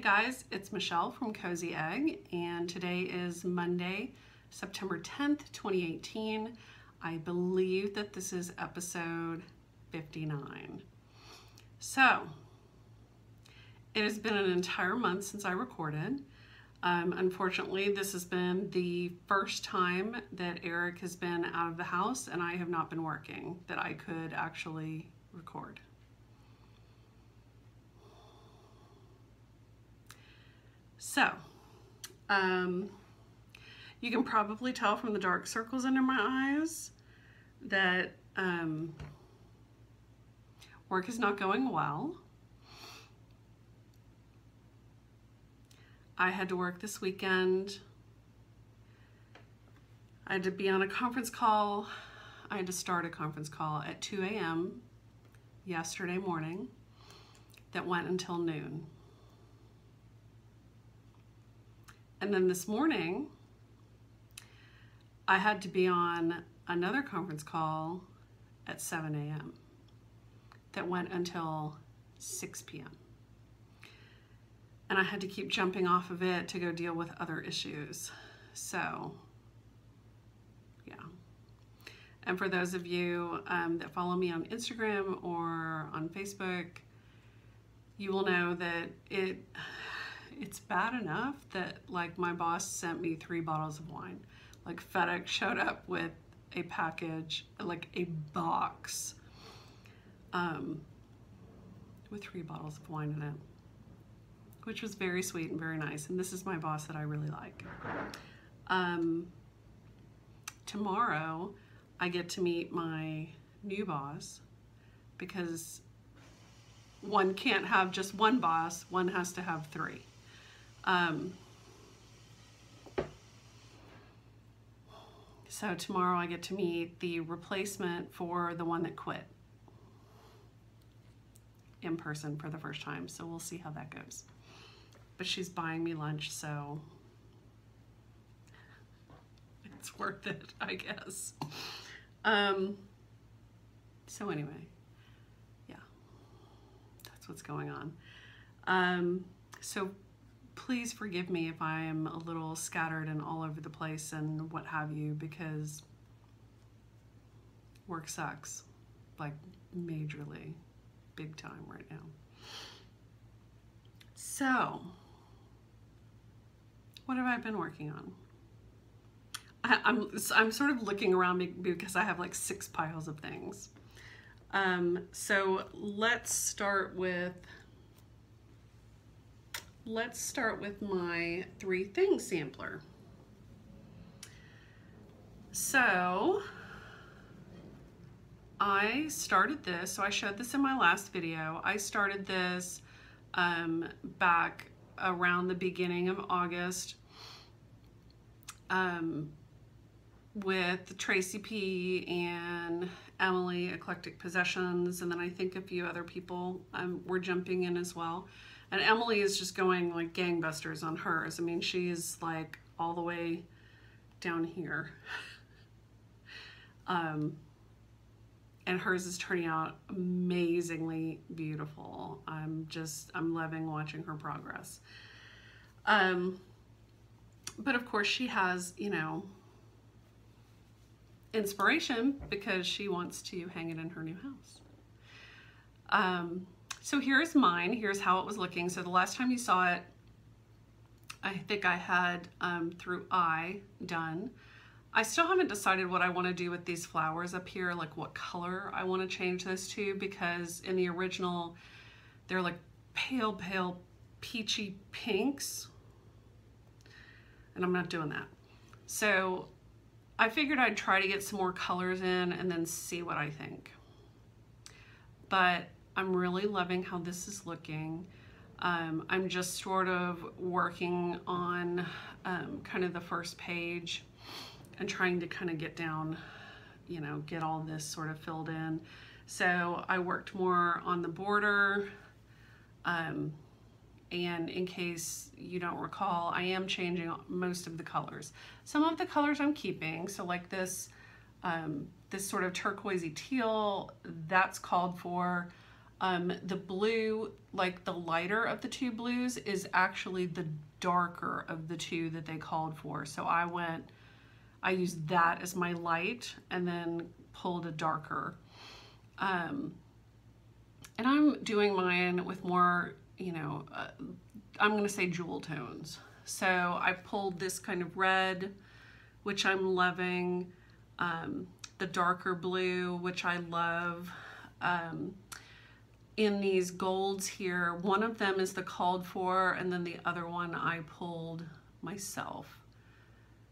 Hey guys, it's Michelle from Cozy Egg, and today is Monday, September 10th, 2018. I believe that this is episode 59. So, it has been an entire month since I recorded. Um, unfortunately, this has been the first time that Eric has been out of the house and I have not been working, that I could actually record. So, um, you can probably tell from the dark circles under my eyes that um, work is not going well. I had to work this weekend. I had to be on a conference call. I had to start a conference call at 2 a.m. yesterday morning that went until noon. And then this morning, I had to be on another conference call at 7 a.m. that went until 6 p.m. And I had to keep jumping off of it to go deal with other issues. So, yeah. And for those of you um, that follow me on Instagram or on Facebook, you will know that it it's bad enough that like my boss sent me three bottles of wine. Like FedEx showed up with a package, like a box um, with three bottles of wine in it, which was very sweet and very nice. And this is my boss that I really like. Um, tomorrow, I get to meet my new boss because one can't have just one boss, one has to have three. Um, so tomorrow I get to meet the replacement for the one that quit in person for the first time. So we'll see how that goes. But she's buying me lunch, so it's worth it, I guess. Um, so anyway, yeah, that's what's going on. Um, so please forgive me if I am a little scattered and all over the place and what have you because work sucks like majorly big time right now. So, what have I been working on? I, am I'm, I'm sort of looking around because I have like six piles of things. Um, so let's start with let's start with my three things sampler. So I started this, so I showed this in my last video. I started this um, back around the beginning of August um, with Tracy P and Emily Eclectic Possessions, and then I think a few other people um, were jumping in as well. And Emily is just going like gangbusters on hers. I mean, she's like all the way down here. um, and hers is turning out amazingly beautiful. I'm just, I'm loving watching her progress. Um, but of course she has, you know, inspiration because she wants to hang it in her new house. Um, so here's mine. Here's how it was looking. So the last time you saw it, I think I had um, through eye done. I still haven't decided what I want to do with these flowers up here, like what color I want to change this to because in the original, they're like pale, pale, peachy pinks. And I'm not doing that. So I figured I'd try to get some more colors in and then see what I think. But I'm really loving how this is looking. Um, I'm just sort of working on um, kind of the first page and trying to kind of get down, you know, get all this sort of filled in. So I worked more on the border. Um, and in case you don't recall, I am changing most of the colors. Some of the colors I'm keeping, so like this, um, this sort of turquoisey teal, that's called for. Um, the blue, like the lighter of the two blues, is actually the darker of the two that they called for. So I went, I used that as my light and then pulled a darker. Um, and I'm doing mine with more, you know, uh, I'm to say jewel tones. So I pulled this kind of red, which I'm loving, um, the darker blue, which I love. Um, in these golds here, one of them is the called for, and then the other one I pulled myself.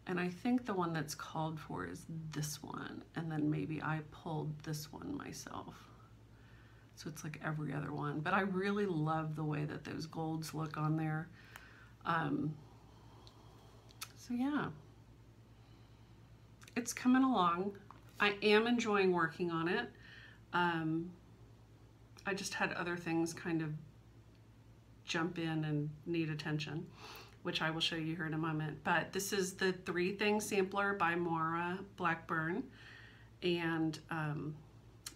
And I think the one that's called for is this one, and then maybe I pulled this one myself. So it's like every other one. But I really love the way that those golds look on there. Um, so yeah, it's coming along. I am enjoying working on it. Um, I just had other things kind of jump in and need attention, which I will show you here in a moment. But this is the Three Thing Sampler by Moira Blackburn. And um,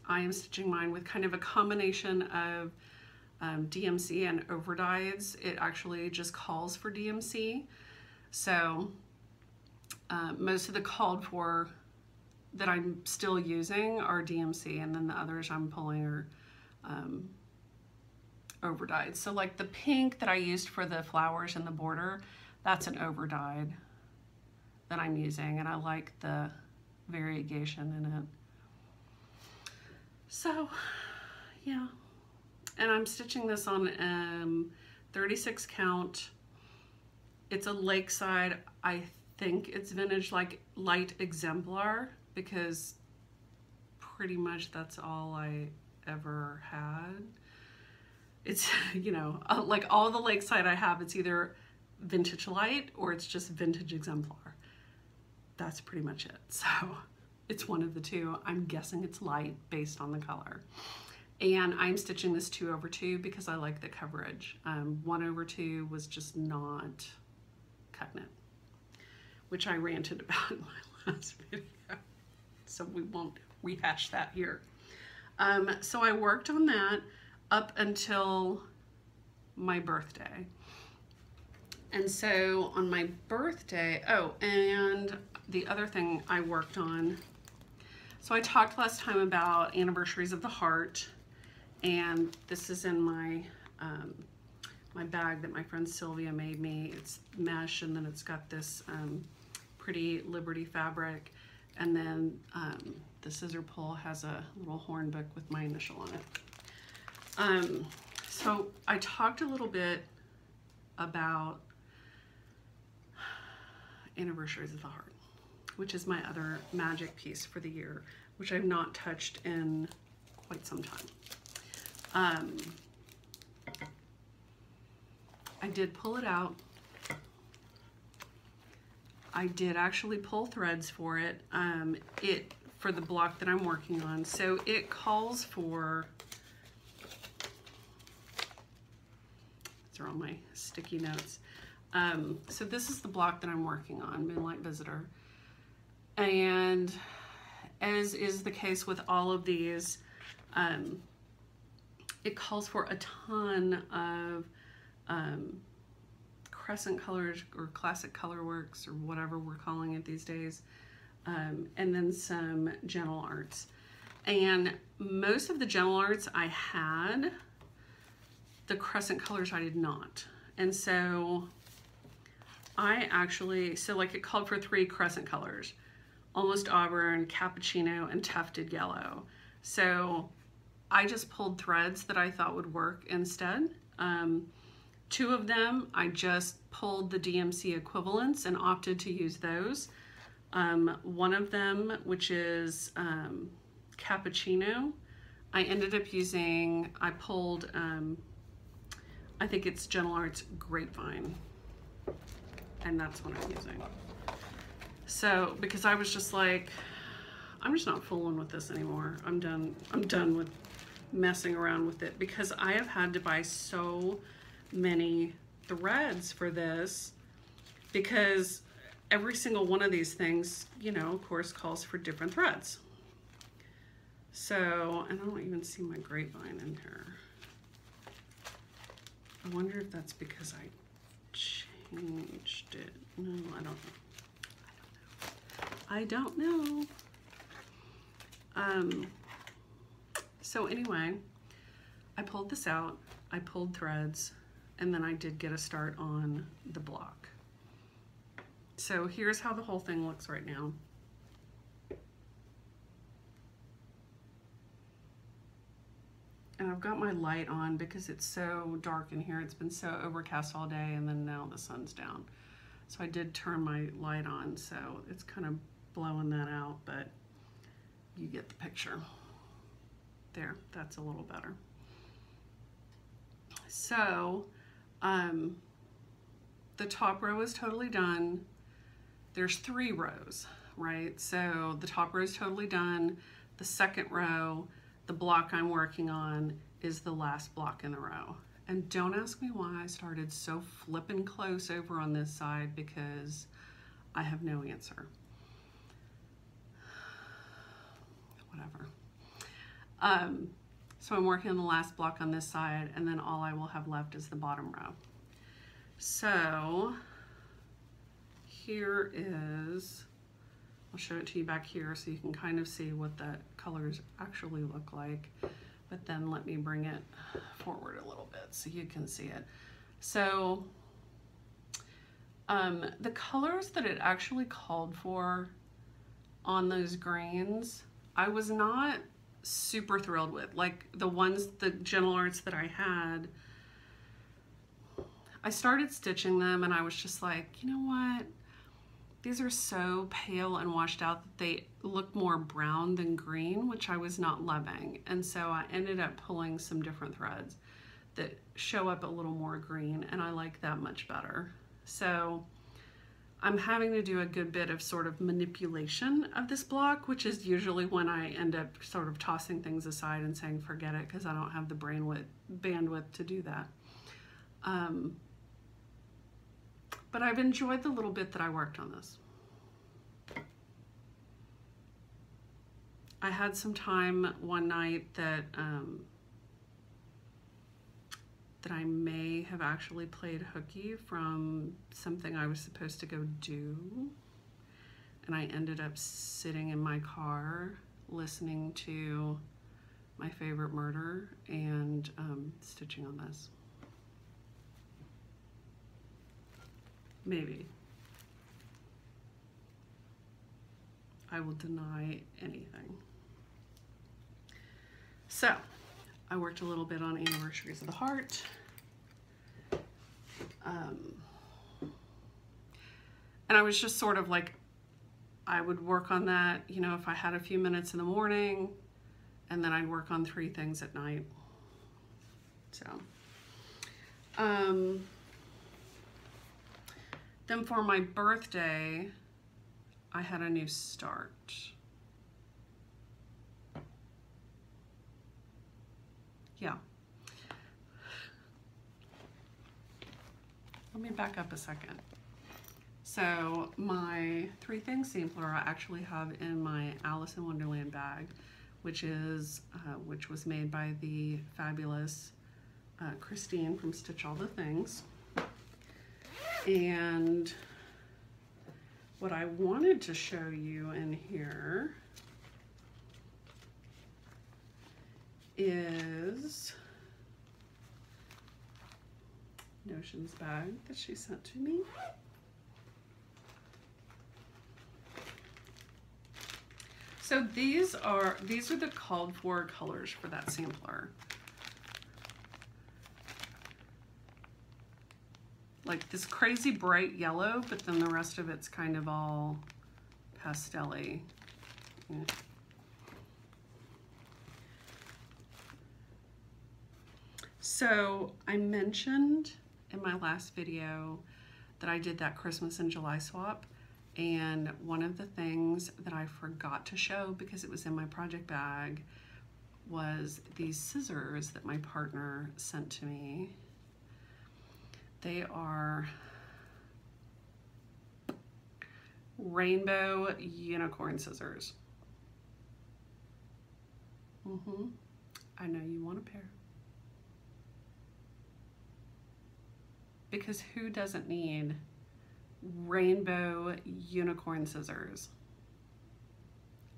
I am stitching mine with kind of a combination of um, DMC and overdyes. It actually just calls for DMC. So uh, most of the called for that I'm still using are DMC and then the others I'm pulling are um, overdyed. So like the pink that I used for the flowers and the border, that's an overdyed that I'm using and I like the variegation in it. So yeah, and I'm stitching this on um, 36 count. It's a Lakeside, I think it's vintage like light exemplar because pretty much that's all I ever had. It's, you know, uh, like all the Lakeside I have, it's either vintage light or it's just vintage exemplar. That's pretty much it. So it's one of the two. I'm guessing it's light based on the color. And I'm stitching this two over two because I like the coverage. Um, one over two was just not cutting it, which I ranted about in my last video. So we won't rehash that here. Um, so I worked on that up until my birthday. And so on my birthday, oh, and the other thing I worked on, so I talked last time about anniversaries of the heart, and this is in my um, my bag that my friend Sylvia made me. It's mesh, and then it's got this um, pretty Liberty fabric, and then um, the scissor pull has a little horn book with my initial on it. Um, so I talked a little bit about Anniversaries of the Heart, which is my other magic piece for the year, which I've not touched in quite some time. Um, I did pull it out. I did actually pull threads for it. Um, it for the block that I'm working on. So it calls for, these are all my sticky notes. Um, so this is the block that I'm working on, Moonlight Visitor. And as is the case with all of these, um, it calls for a ton of um, crescent colors or classic color works or whatever we're calling it these days um, and then some gentle arts. And most of the gentle arts I had, the crescent colors I did not. And so I actually, so like it called for three crescent colors, almost auburn, cappuccino, and tufted yellow. So I just pulled threads that I thought would work instead. Um, two of them, I just pulled the DMC equivalents and opted to use those. Um, one of them, which is um, cappuccino, I ended up using, I pulled, um, I think it's Gentle Arts Grapevine, and that's what I'm using. So, because I was just like, I'm just not fooling with this anymore. I'm done, I'm done with messing around with it because I have had to buy so many threads for this because every single one of these things, you know, of course, calls for different threads. So, and I don't even see my grapevine in here. I wonder if that's because I changed it. No, I don't know. I don't know. Um, so anyway, I pulled this out, I pulled threads, and then I did get a start on the block. So here's how the whole thing looks right now. And I've got my light on because it's so dark in here. It's been so overcast all day and then now the sun's down. So I did turn my light on, so it's kind of blowing that out, but you get the picture. There, that's a little better. So, um, the top row is totally done. There's three rows, right? So the top row is totally done. The second row, the block I'm working on is the last block in the row. And don't ask me why I started so flippin' close over on this side because I have no answer. Whatever. Um, so I'm working on the last block on this side and then all I will have left is the bottom row. So here is, I'll show it to you back here so you can kind of see what the colors actually look like. But then let me bring it forward a little bit so you can see it. So um, the colors that it actually called for on those greens, I was not super thrilled with. Like the ones, the gentle arts that I had, I started stitching them and I was just like, you know what? These are so pale and washed out that they look more brown than green, which I was not loving. And so I ended up pulling some different threads that show up a little more green and I like that much better. So I'm having to do a good bit of sort of manipulation of this block, which is usually when I end up sort of tossing things aside and saying forget it because I don't have the brain width, bandwidth to do that. Um, but I've enjoyed the little bit that I worked on this. I had some time one night that um, that I may have actually played hooky from something I was supposed to go do. And I ended up sitting in my car listening to my favorite murder and um, stitching on this. Maybe. I will deny anything. So, I worked a little bit on Anniversaries of the Heart. Um, and I was just sort of like, I would work on that, you know, if I had a few minutes in the morning, and then I'd work on three things at night. So, um, then for my birthday, I had a new start. Yeah. Let me back up a second. So my three things sampler I actually have in my Alice in Wonderland bag, which is uh, which was made by the fabulous uh, Christine from Stitch All the Things. And what I wanted to show you in here is Notions bag that she sent to me. So these are these are the called for colors for that sampler. Like this crazy bright yellow, but then the rest of it's kind of all pastel-y. Yeah. So I mentioned in my last video that I did that Christmas and July swap and one of the things that I forgot to show because it was in my project bag was these scissors that my partner sent to me they are rainbow unicorn scissors. Mm-hmm. I know you want a pair. Because who doesn't need rainbow unicorn scissors?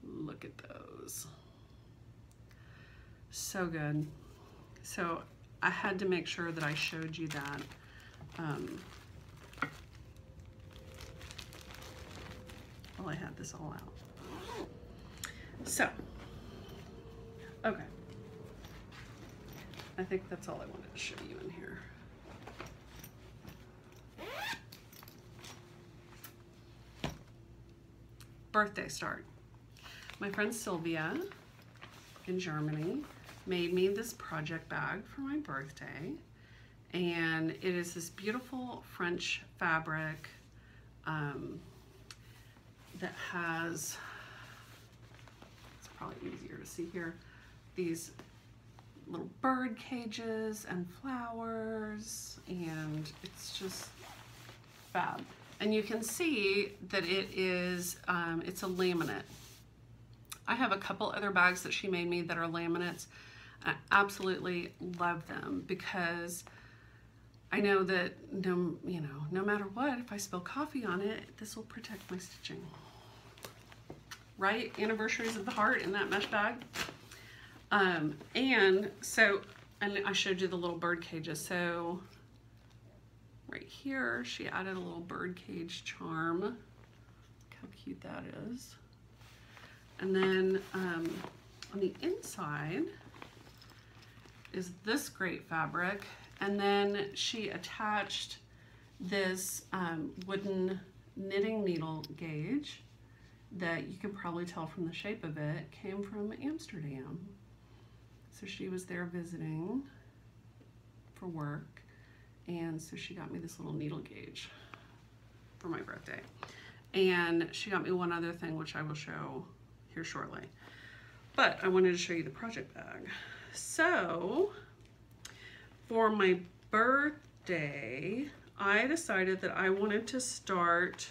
Look at those. So good. So I had to make sure that I showed you that. Um, while I had this all out. So, okay. I think that's all I wanted to show you in here. Birthday start. My friend Sylvia in Germany made me this project bag for my birthday. And it is this beautiful French fabric um, that has, it's probably easier to see here, these little bird cages and flowers and it's just fab. And you can see that it is, um, it's a laminate. I have a couple other bags that she made me that are laminates. I absolutely love them because I know that no, you know, no matter what, if I spill coffee on it, this will protect my stitching. Right? Anniversaries of the heart in that mesh bag. Um, and so, and I showed you the little bird cages. So right here, she added a little bird cage charm. Look how cute that is. And then um, on the inside is this great fabric. And then she attached this um, wooden knitting needle gauge that you can probably tell from the shape of it came from Amsterdam. So she was there visiting for work and so she got me this little needle gauge for my birthday. And she got me one other thing which I will show here shortly. But I wanted to show you the project bag. So for my birthday, I decided that I wanted to start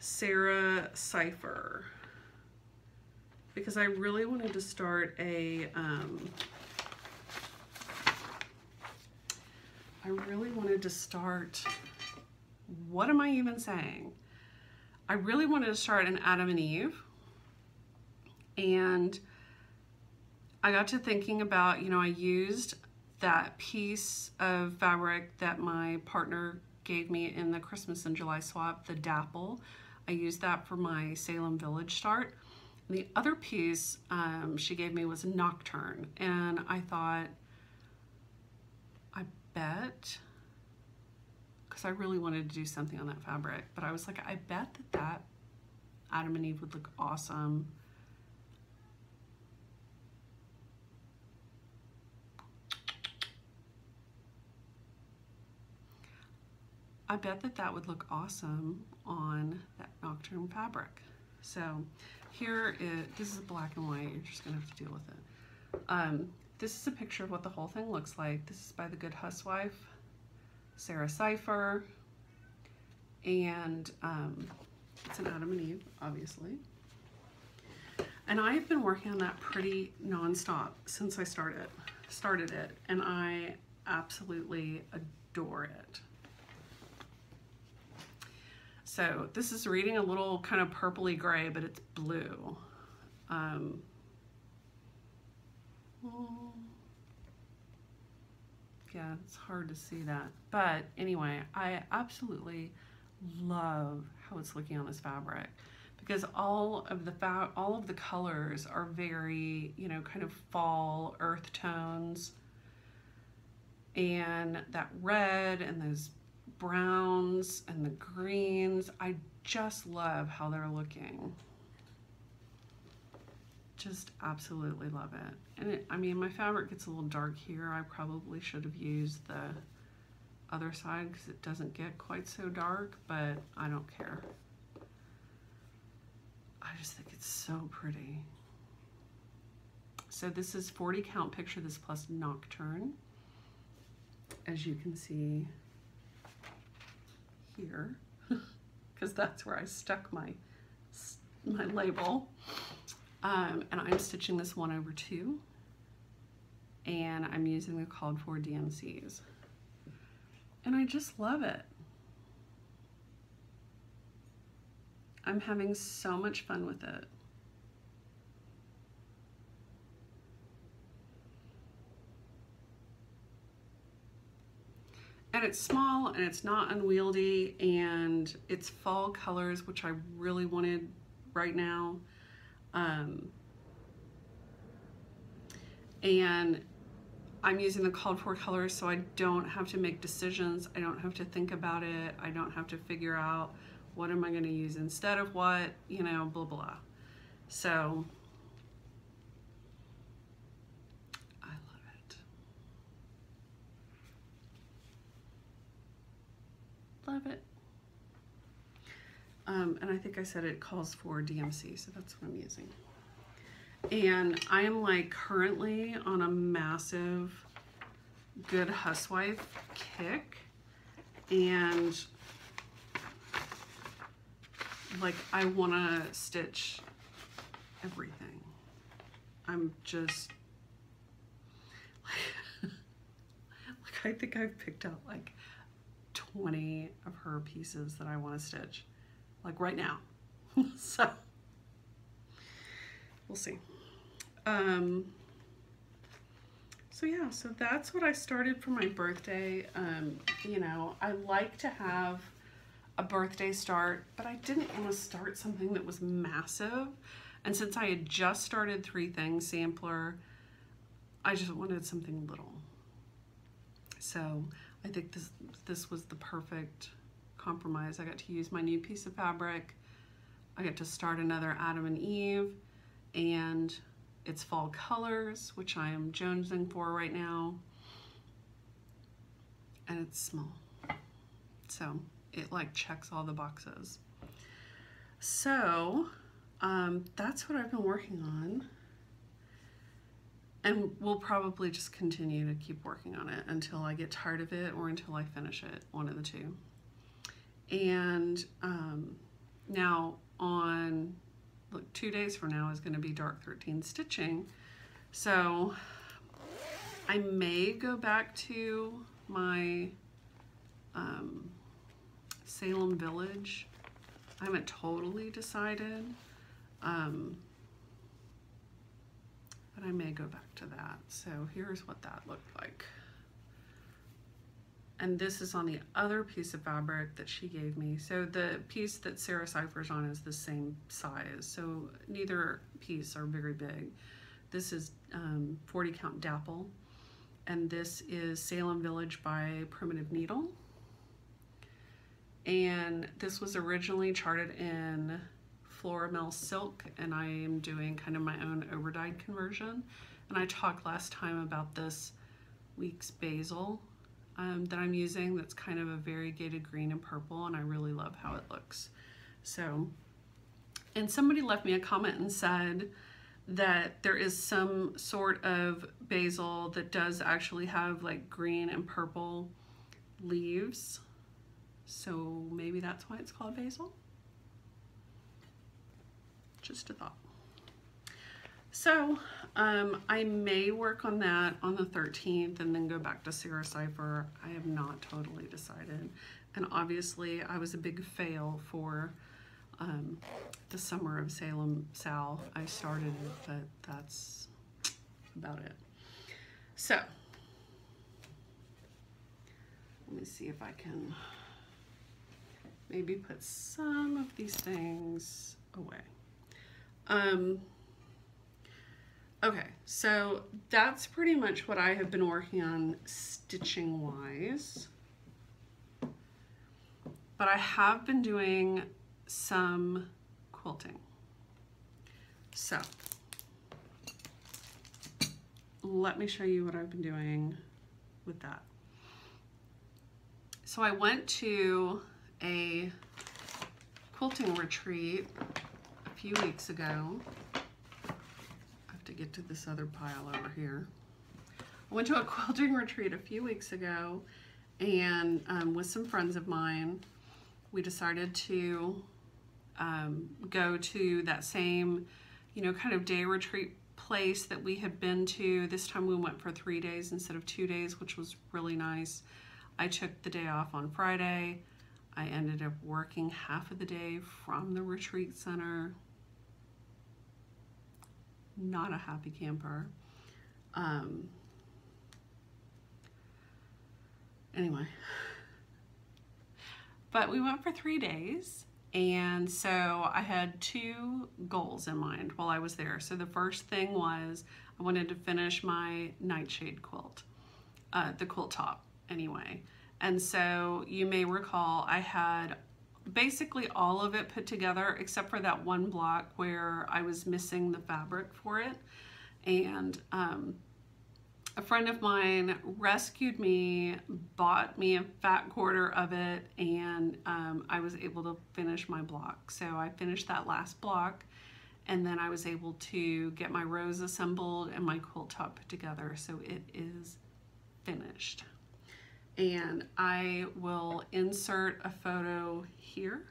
Sarah Cipher because I really wanted to start a, um, I really wanted to start, what am I even saying? I really wanted to start an Adam and Eve and I got to thinking about, you know, I used that piece of fabric that my partner gave me in the Christmas and July swap, the Dapple. I used that for my Salem Village start. And the other piece um, she gave me was Nocturne. And I thought, I bet, because I really wanted to do something on that fabric, but I was like, I bet that that Adam and Eve would look awesome I bet that that would look awesome on that Nocturne fabric. So here is, this is black and white, you're just gonna have to deal with it. Um, this is a picture of what the whole thing looks like. This is by the Goode Huswife, Sarah Cipher, and um, it's an Adam and Eve, obviously. And I've been working on that pretty nonstop since I started started it, and I absolutely adore it. So this is reading a little kind of purpley gray, but it's blue. Um, yeah, it's hard to see that. But anyway, I absolutely love how it's looking on this fabric because all of the all of the colors are very, you know, kind of fall earth tones. And that red and those browns and the greens. I just love how they're looking. Just absolutely love it. And it, I mean, my fabric gets a little dark here. I probably should have used the other side because it doesn't get quite so dark, but I don't care. I just think it's so pretty. So this is 40 count picture this plus nocturne. As you can see, here because that's where I stuck my my label Um, and I'm stitching this one over two and I'm using the called for DMCs. And I just love it. I'm having so much fun with it. And it's small and it's not unwieldy and it's fall colors which I really wanted right now. Um, and I'm using the called for colors so I don't have to make decisions. I don't have to think about it. I don't have to figure out what am I going to use instead of what you know blah blah. So Love it. Um, and I think I said it calls for DMC, so that's what I'm using. And I am like currently on a massive Good Housewife kick. And like I want to stitch everything. I'm just like, like I think I've picked out like 20 of her pieces that I want to stitch, like right now. so we'll see. Um, so yeah, so that's what I started for my birthday. Um, you know, I like to have a birthday start, but I didn't want to start something that was massive. And since I had just started Three Things Sampler, I just wanted something little. So I think this this was the perfect compromise. I got to use my new piece of fabric. I get to start another Adam and Eve and it's fall colors, which I am jonesing for right now. And it's small. So it like checks all the boxes. So um, that's what I've been working on and we'll probably just continue to keep working on it until I get tired of it or until I finish it, one of the two. And um, now on, look, two days from now is gonna be Dark 13 stitching. So I may go back to my um, Salem Village. I haven't totally decided. Um, but I may go back to that. So here's what that looked like. And this is on the other piece of fabric that she gave me. So the piece that Sarah Cyphers on is the same size. So neither piece are very big. This is um, 40 count dapple. And this is Salem Village by Primitive Needle. And this was originally charted in Floramel Silk and I am doing kind of my own overdyed conversion. And I talked last time about this Weeks Basil um, that I'm using that's kind of a variegated green and purple and I really love how it looks. So, and somebody left me a comment and said that there is some sort of basil that does actually have like green and purple leaves. So maybe that's why it's called basil. Just a thought. So um, I may work on that on the 13th and then go back to Sarah Cypher. I have not totally decided. And obviously I was a big fail for um, the summer of Salem Sal. I started it, but that's about it. So let me see if I can maybe put some of these things away. Um, okay, so that's pretty much what I have been working on stitching wise. But I have been doing some quilting. So let me show you what I've been doing with that. So I went to a quilting retreat few weeks ago. I have to get to this other pile over here. I went to a quilting retreat a few weeks ago and um, with some friends of mine, we decided to um, go to that same you know, kind of day retreat place that we had been to. This time we went for three days instead of two days, which was really nice. I took the day off on Friday. I ended up working half of the day from the retreat center. Not a happy camper. Um, anyway, but we went for three days. And so I had two goals in mind while I was there. So the first thing was I wanted to finish my nightshade quilt, uh, the quilt top anyway. And so you may recall I had basically all of it put together except for that one block where I was missing the fabric for it. And um, a friend of mine rescued me, bought me a fat quarter of it, and um, I was able to finish my block. So I finished that last block, and then I was able to get my rows assembled and my quilt top put together. So it is finished. And I will insert a photo here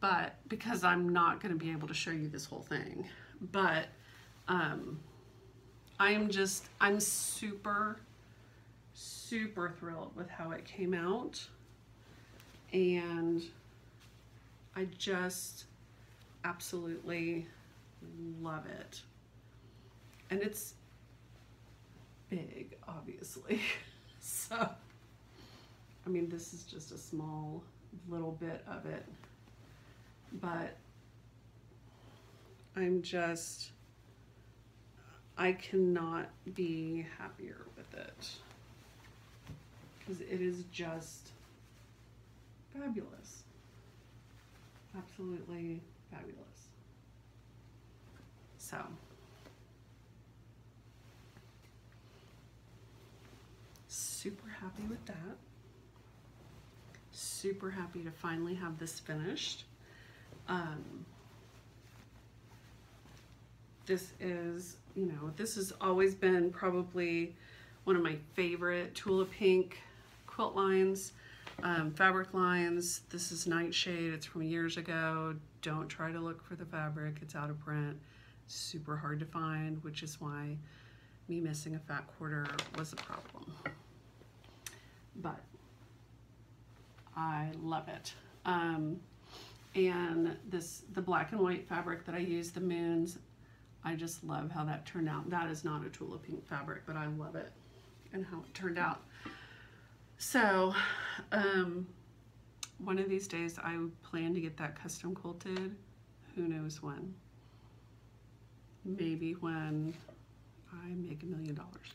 but because I'm not going to be able to show you this whole thing, but um, I am just, I'm super, super thrilled with how it came out. And I just absolutely love it. And it's big, obviously. so, I mean, this is just a small little bit of it but I'm just, I cannot be happier with it because it is just fabulous. Absolutely fabulous. So, super happy with that. Super happy to finally have this finished. Um, this is, you know, this has always been probably one of my favorite Tula Pink quilt lines, um, fabric lines. This is Nightshade. It's from years ago. Don't try to look for the fabric. It's out of print. Super hard to find, which is why me missing a fat quarter was a problem. But I love it. Um, and this the black and white fabric that I use, the moons, I just love how that turned out. That is not a Tula Pink fabric, but I love it and how it turned out. So, um, one of these days I plan to get that custom quilted. Who knows when? Maybe when I make a million dollars.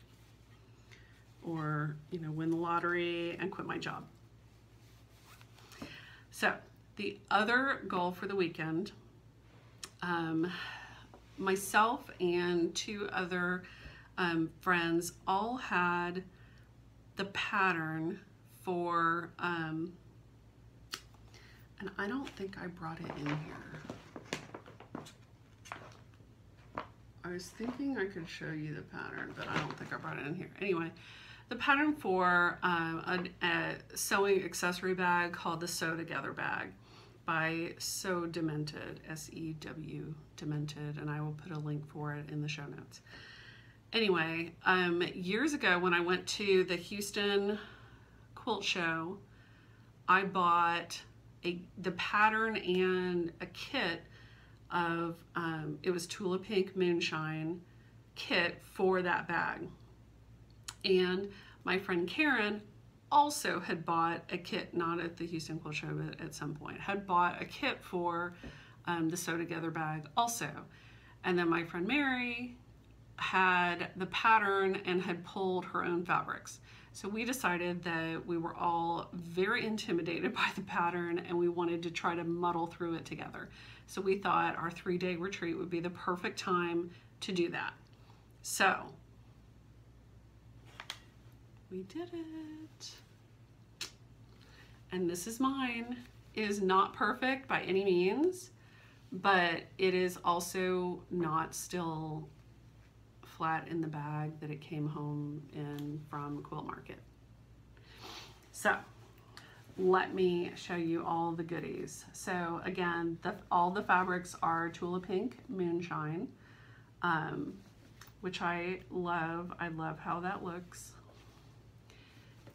Or, you know, win the lottery and quit my job. So, the other goal for the weekend, um, myself and two other um, friends all had the pattern for, um, and I don't think I brought it in here. I was thinking I could show you the pattern, but I don't think I brought it in here. Anyway, the pattern for um, a, a sewing accessory bag called the Sew Together bag by Sew Demented, S-E-W Demented, and I will put a link for it in the show notes. Anyway, um, years ago when I went to the Houston Quilt Show, I bought a, the pattern and a kit of, um, it was Tula Pink Moonshine kit for that bag. And my friend Karen also had bought a kit, not at the Houston Quilt Show, but at some point, had bought a kit for um, the Sew Together bag also. And then my friend Mary had the pattern and had pulled her own fabrics. So we decided that we were all very intimidated by the pattern and we wanted to try to muddle through it together. So we thought our three day retreat would be the perfect time to do that. So we did it. And this is mine. It is not perfect by any means, but it is also not still flat in the bag that it came home in from Quilt Market. So let me show you all the goodies. So again, the, all the fabrics are Tula Pink Moonshine, um, which I love. I love how that looks.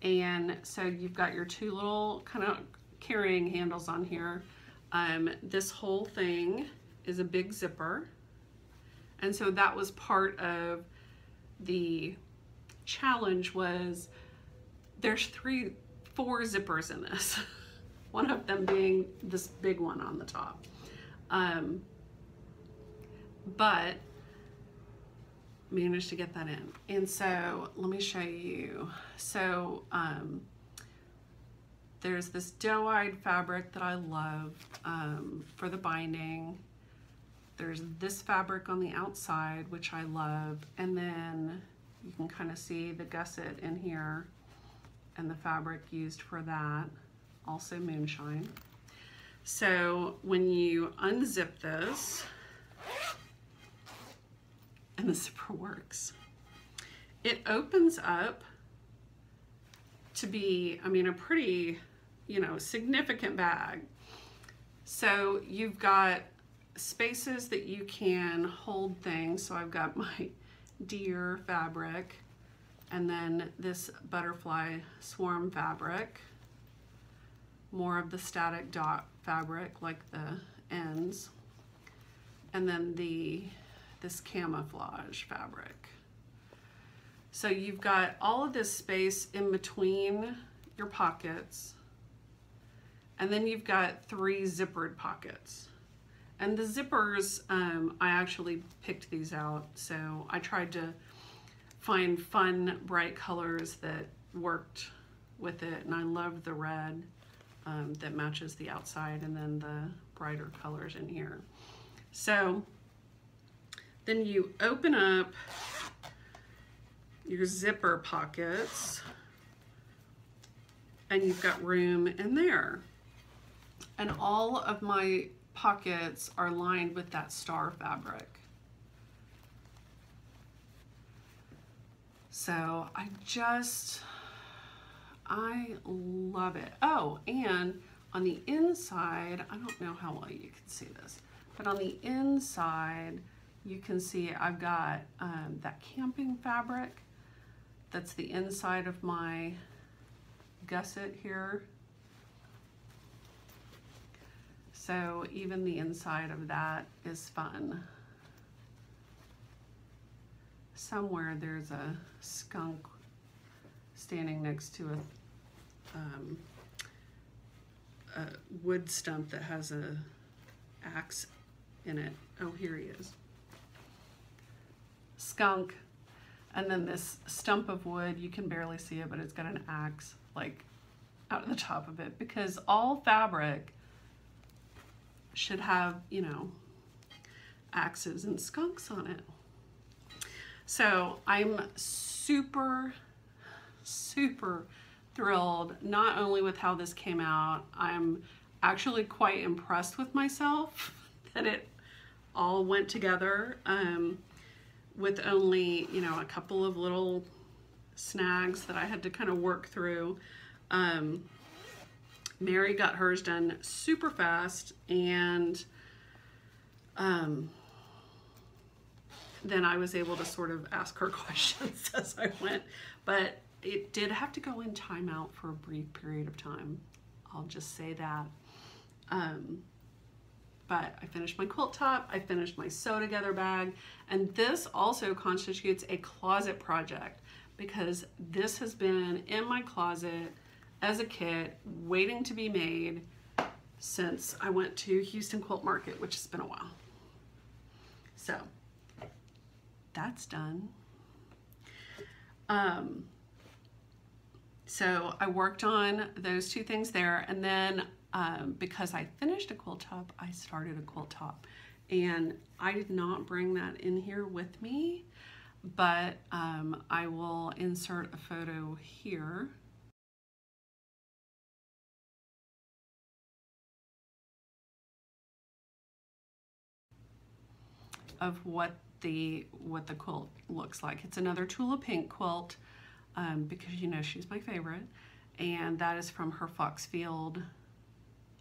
And so you've got your two little kind of carrying handles on here. Um, this whole thing is a big zipper. And so that was part of the challenge was there's three, four zippers in this. one of them being this big one on the top. Um, but managed to get that in. And so let me show you. So um, there's this doe-eyed fabric that I love um, for the binding. There's this fabric on the outside, which I love. And then you can kind of see the gusset in here and the fabric used for that, also moonshine. So when you unzip this, and the zipper works, it opens up to be, I mean, a pretty, you know, significant bag. So you've got spaces that you can hold things. So I've got my deer fabric and then this butterfly swarm fabric, more of the static dot fabric like the ends, and then the this camouflage fabric. So you've got all of this space in between your pockets, and then you've got three zippered pockets. And the zippers, um, I actually picked these out, so I tried to find fun, bright colors that worked with it. And I love the red um, that matches the outside and then the brighter colors in here. So then you open up your zipper pockets and you've got room in there. And all of my pockets are lined with that star fabric. So I just, I love it. Oh, and on the inside, I don't know how well you can see this, but on the inside, you can see I've got um, that camping fabric. That's the inside of my gusset here. So even the inside of that is fun somewhere there's a skunk standing next to a, um, a wood stump that has a axe in it. Oh, here he is. Skunk. And then this stump of wood, you can barely see it, but it's got an axe like out of the top of it because all fabric should have, you know, axes and skunks on it. So I'm super, super thrilled, not only with how this came out, I'm actually quite impressed with myself that it all went together um, with only, you know, a couple of little snags that I had to kind of work through. Um, Mary got hers done super fast and um, then I was able to sort of ask her questions as I went. But it did have to go in timeout for a brief period of time. I'll just say that. Um, but I finished my quilt top, I finished my sew together bag, and this also constitutes a closet project because this has been in my closet as a kit waiting to be made since I went to Houston Quilt Market, which has been a while. So that's done. Um, so I worked on those two things there and then um, because I finished a quilt top, I started a quilt top and I did not bring that in here with me, but um, I will insert a photo here. Of what the what the quilt looks like. It's another Tula Pink quilt um, because you know she's my favorite. and that is from her Foxfield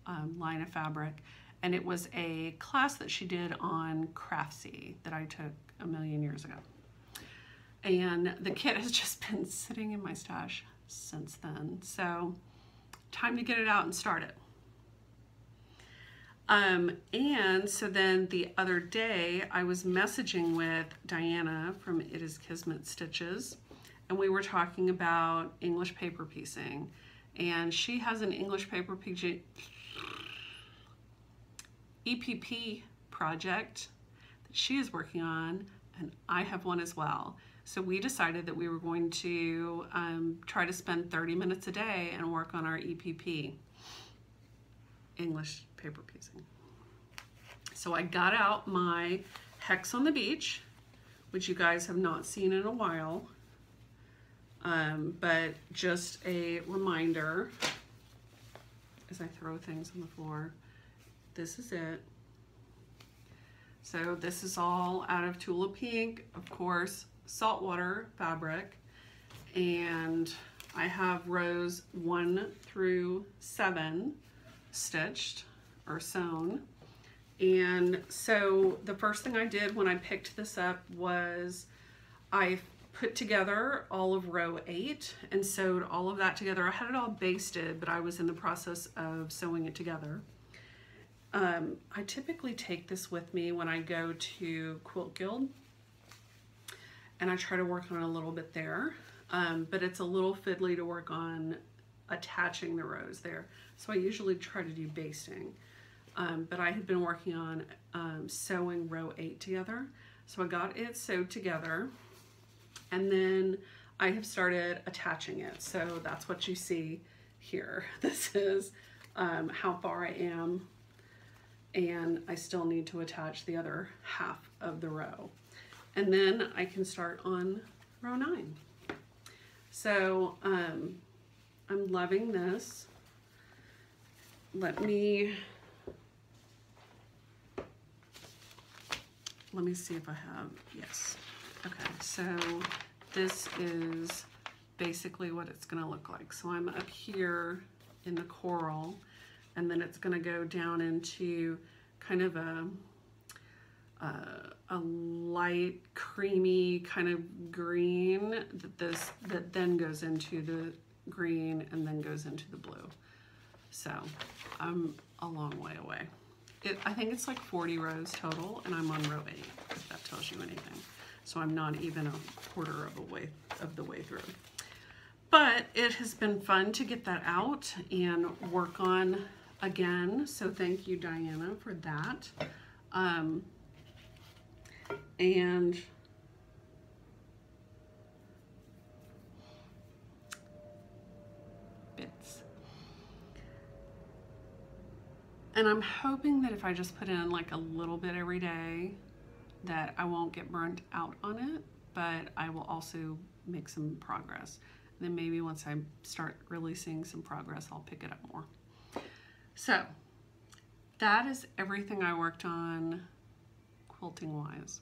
um, line of fabric. And it was a class that she did on Craftsy that I took a million years ago. And the kit has just been sitting in my stash since then. So time to get it out and start it. Um, and so then the other day I was messaging with Diana from It Is Kismet Stitches and we were talking about English paper piecing and she has an English paper piecing EPP project that she is working on and I have one as well. So we decided that we were going to um, try to spend 30 minutes a day and work on our EPP, English paper piecing. So I got out my Hex on the Beach, which you guys have not seen in a while, um, but just a reminder as I throw things on the floor. This is it. So this is all out of Tula Pink, of course, saltwater fabric. And I have rows one through seven stitched sewn. And so the first thing I did when I picked this up was I put together all of row eight and sewed all of that together. I had it all basted, but I was in the process of sewing it together. Um, I typically take this with me when I go to Quilt Guild and I try to work on a little bit there, um, but it's a little fiddly to work on attaching the rows there. So I usually try to do basting, um, but I had been working on um, sewing row eight together. So I got it sewed together and then I have started attaching it. So that's what you see here. This is um, how far I am and I still need to attach the other half of the row. And then I can start on row nine. So um, I'm loving this. Let me, let me see if I have, yes. Okay, so this is basically what it's gonna look like. So I'm up here in the coral and then it's going to go down into kind of a, a, a light creamy kind of green that this that then goes into the green and then goes into the blue. So I'm a long way away. It, I think it's like 40 rows total and I'm on row eight, if that tells you anything. So I'm not even a quarter of a way of the way through. But it has been fun to get that out and work on again. So thank you, Diana, for that. Um, and And I'm hoping that if I just put in like a little bit every day, that I won't get burnt out on it, but I will also make some progress. And then maybe once I start releasing some progress, I'll pick it up more. So that is everything I worked on quilting wise.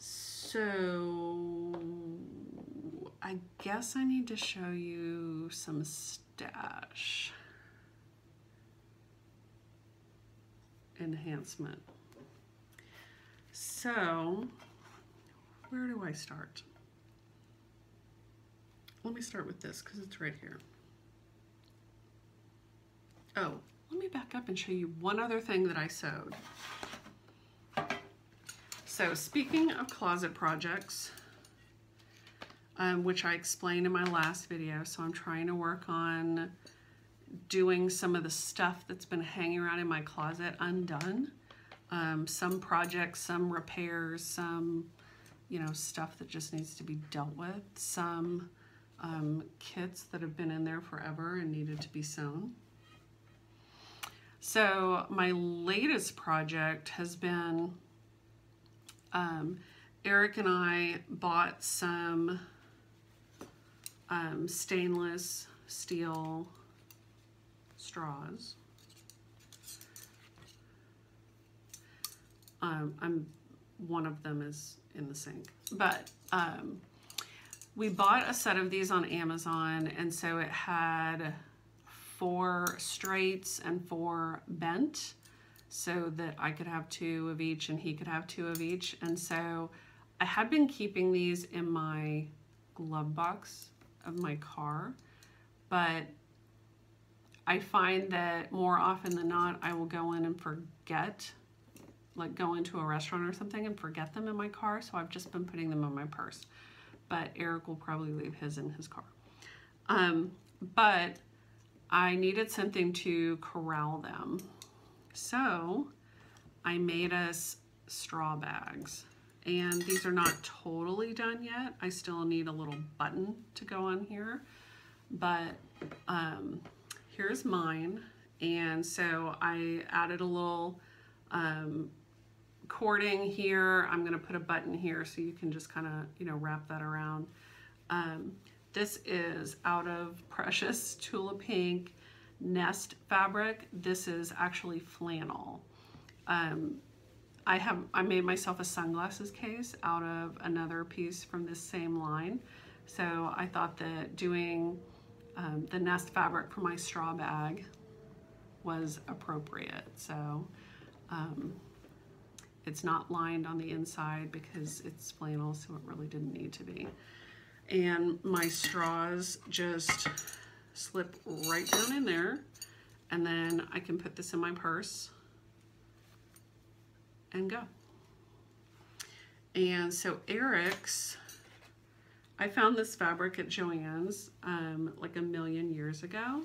So I guess I need to show you some stash enhancement. So where do I start? Let me start with this because it's right here. Oh, let me back up and show you one other thing that I sewed. So speaking of closet projects, um, which I explained in my last video, so I'm trying to work on doing some of the stuff that's been hanging around in my closet undone. Um, some projects, some repairs, some, you know, stuff that just needs to be dealt with, some um, kits that have been in there forever and needed to be sewn. So my latest project has been, um, Eric and I bought some um, stainless steel straws. Um, I'm one of them is in the sink, but um, we bought a set of these on Amazon, and so it had four straights and four bent so that I could have two of each and he could have two of each. And so I had been keeping these in my glove box of my car, but I find that more often than not, I will go in and forget, like go into a restaurant or something and forget them in my car. So I've just been putting them in my purse. But Eric will probably leave his in his car. Um, but I needed something to corral them. So I made us straw bags. And these are not totally done yet. I still need a little button to go on here. But um, here's mine. And so I added a little um, cording here. I'm gonna put a button here so you can just kind of, you know, wrap that around. Um, this is out of Precious Tula Pink nest fabric. This is actually flannel. Um, I have I made myself a sunglasses case out of another piece from this same line. So I thought that doing um, the nest fabric for my straw bag was appropriate. So um, it's not lined on the inside because it's flannel, so it really didn't need to be. And my straws just slip right down in there. And then I can put this in my purse and go. And so Eric's, I found this fabric at Joann's um, like a million years ago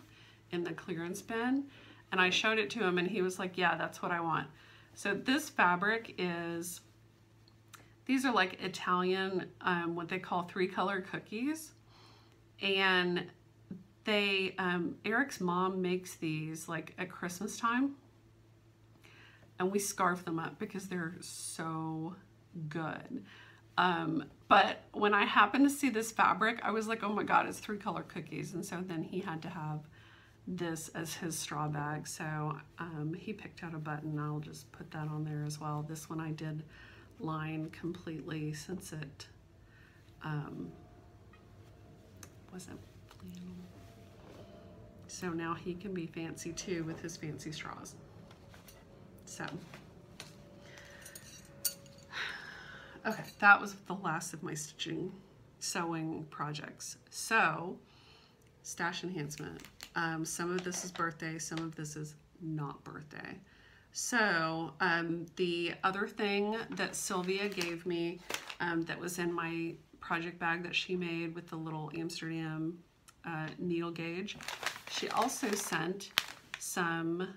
in the clearance bin. And I showed it to him and he was like, yeah, that's what I want. So this fabric is, these are like Italian, um, what they call three color cookies. And they, um, Eric's mom makes these like at Christmas time and we scarf them up because they're so good. Um, but when I happened to see this fabric, I was like, oh my God, it's three color cookies. And so then he had to have this as his straw bag. So um, he picked out a button. I'll just put that on there as well. This one I did line completely since it um, wasn't flannel. So now he can be fancy too with his fancy straws. So, okay, that was the last of my stitching sewing projects. So, stash enhancement. Um, some of this is birthday, some of this is not birthday. So um, the other thing that Sylvia gave me um, that was in my project bag that she made with the little Amsterdam uh, needle gauge she also sent some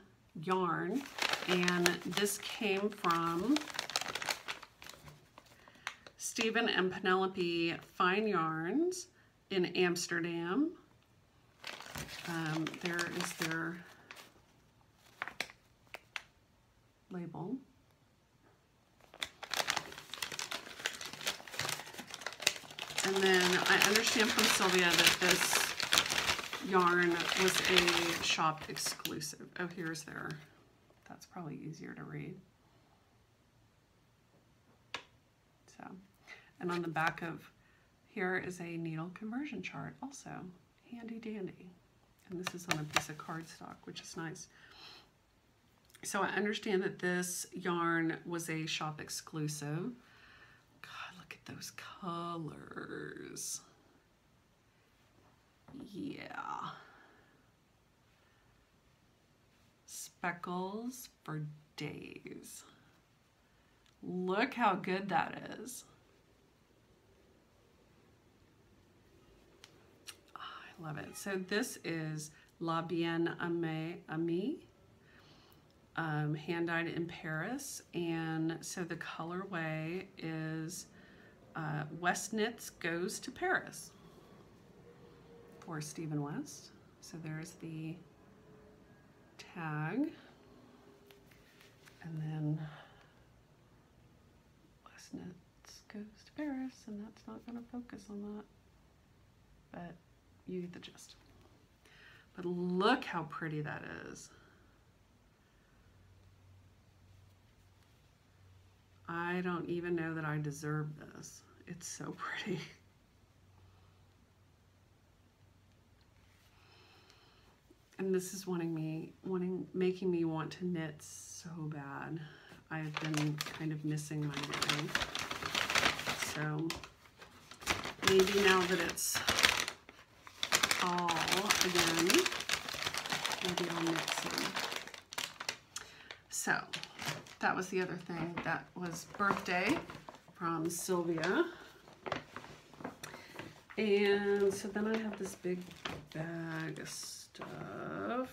yarn and this came from Stephen and Penelope Fine Yarns in Amsterdam. Um, there is their label. And then I understand from Sylvia that this yarn was a shop exclusive. Oh, here's their, that's probably easier to read. So, and on the back of here is a needle conversion chart also, handy dandy. And this is on a piece of cardstock, which is nice. So I understand that this yarn was a shop exclusive. God, look at those colors. Yeah. Speckles for days. Look how good that is. Oh, I love it. So this is La Bien Aimée, um, hand-dyed in Paris. And so the colorway is uh, West Knits Goes to Paris for Stephen West. So there's the tag. And then West Knits goes to Paris, and that's not going to focus on that. But you get the gist. But look how pretty that is. I don't even know that I deserve this. It's so pretty. And this is wanting me, wanting, making me want to knit so bad. I've been kind of missing my knitting. So maybe now that it's fall again, maybe I'll knit some. So that was the other thing. That was birthday from Sylvia. And so then I have this big bag of stuff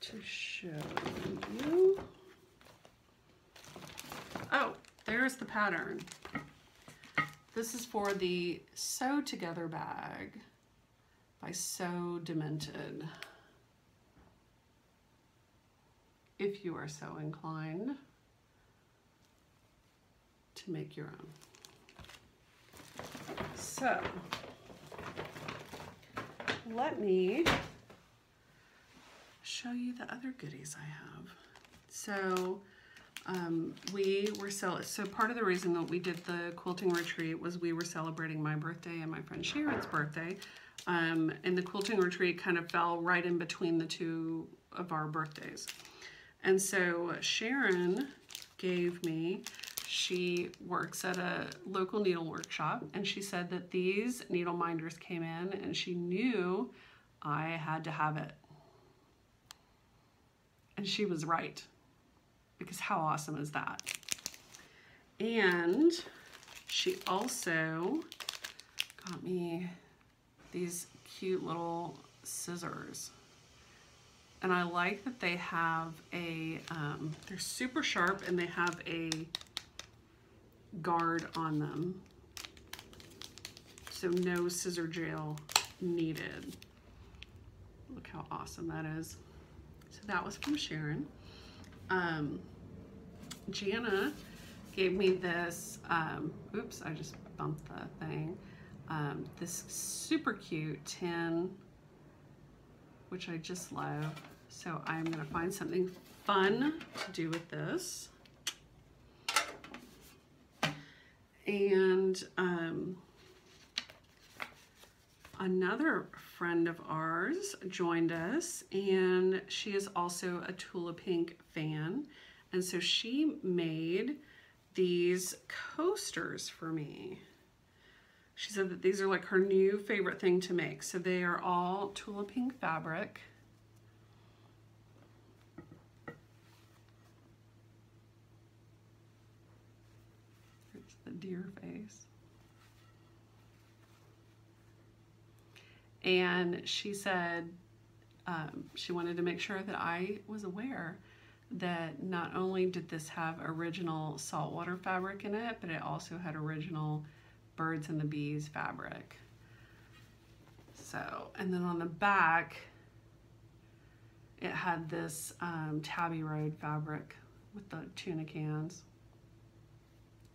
to show you. Oh, there's the pattern. This is for the Sew Together bag by Sew Demented. If you are so inclined to make your own. So, let me show you the other goodies I have. So, um, we were so so part of the reason that we did the quilting retreat was we were celebrating my birthday and my friend Sharon's birthday. Um, and the quilting retreat kind of fell right in between the two of our birthdays. And so Sharon gave me she works at a local needle workshop and she said that these needle minders came in and she knew I had to have it. And she was right because how awesome is that? And she also got me these cute little scissors. And I like that they have a, um, they're super sharp and they have a guard on them. So no scissor jail needed. Look how awesome that is. So that was from Sharon. Um, Jana gave me this, um, oops, I just bumped the thing. Um, this super cute tin, which I just love. So I'm gonna find something fun to do with this. And um, another friend of ours joined us and she is also a Tula Pink fan. And so she made these coasters for me. She said that these are like her new favorite thing to make. So they are all Tula Pink fabric. There's the deer face. And she said um, she wanted to make sure that I was aware that not only did this have original saltwater fabric in it, but it also had original birds and the bees fabric. So, and then on the back, it had this um, Tabby Road fabric with the tuna cans.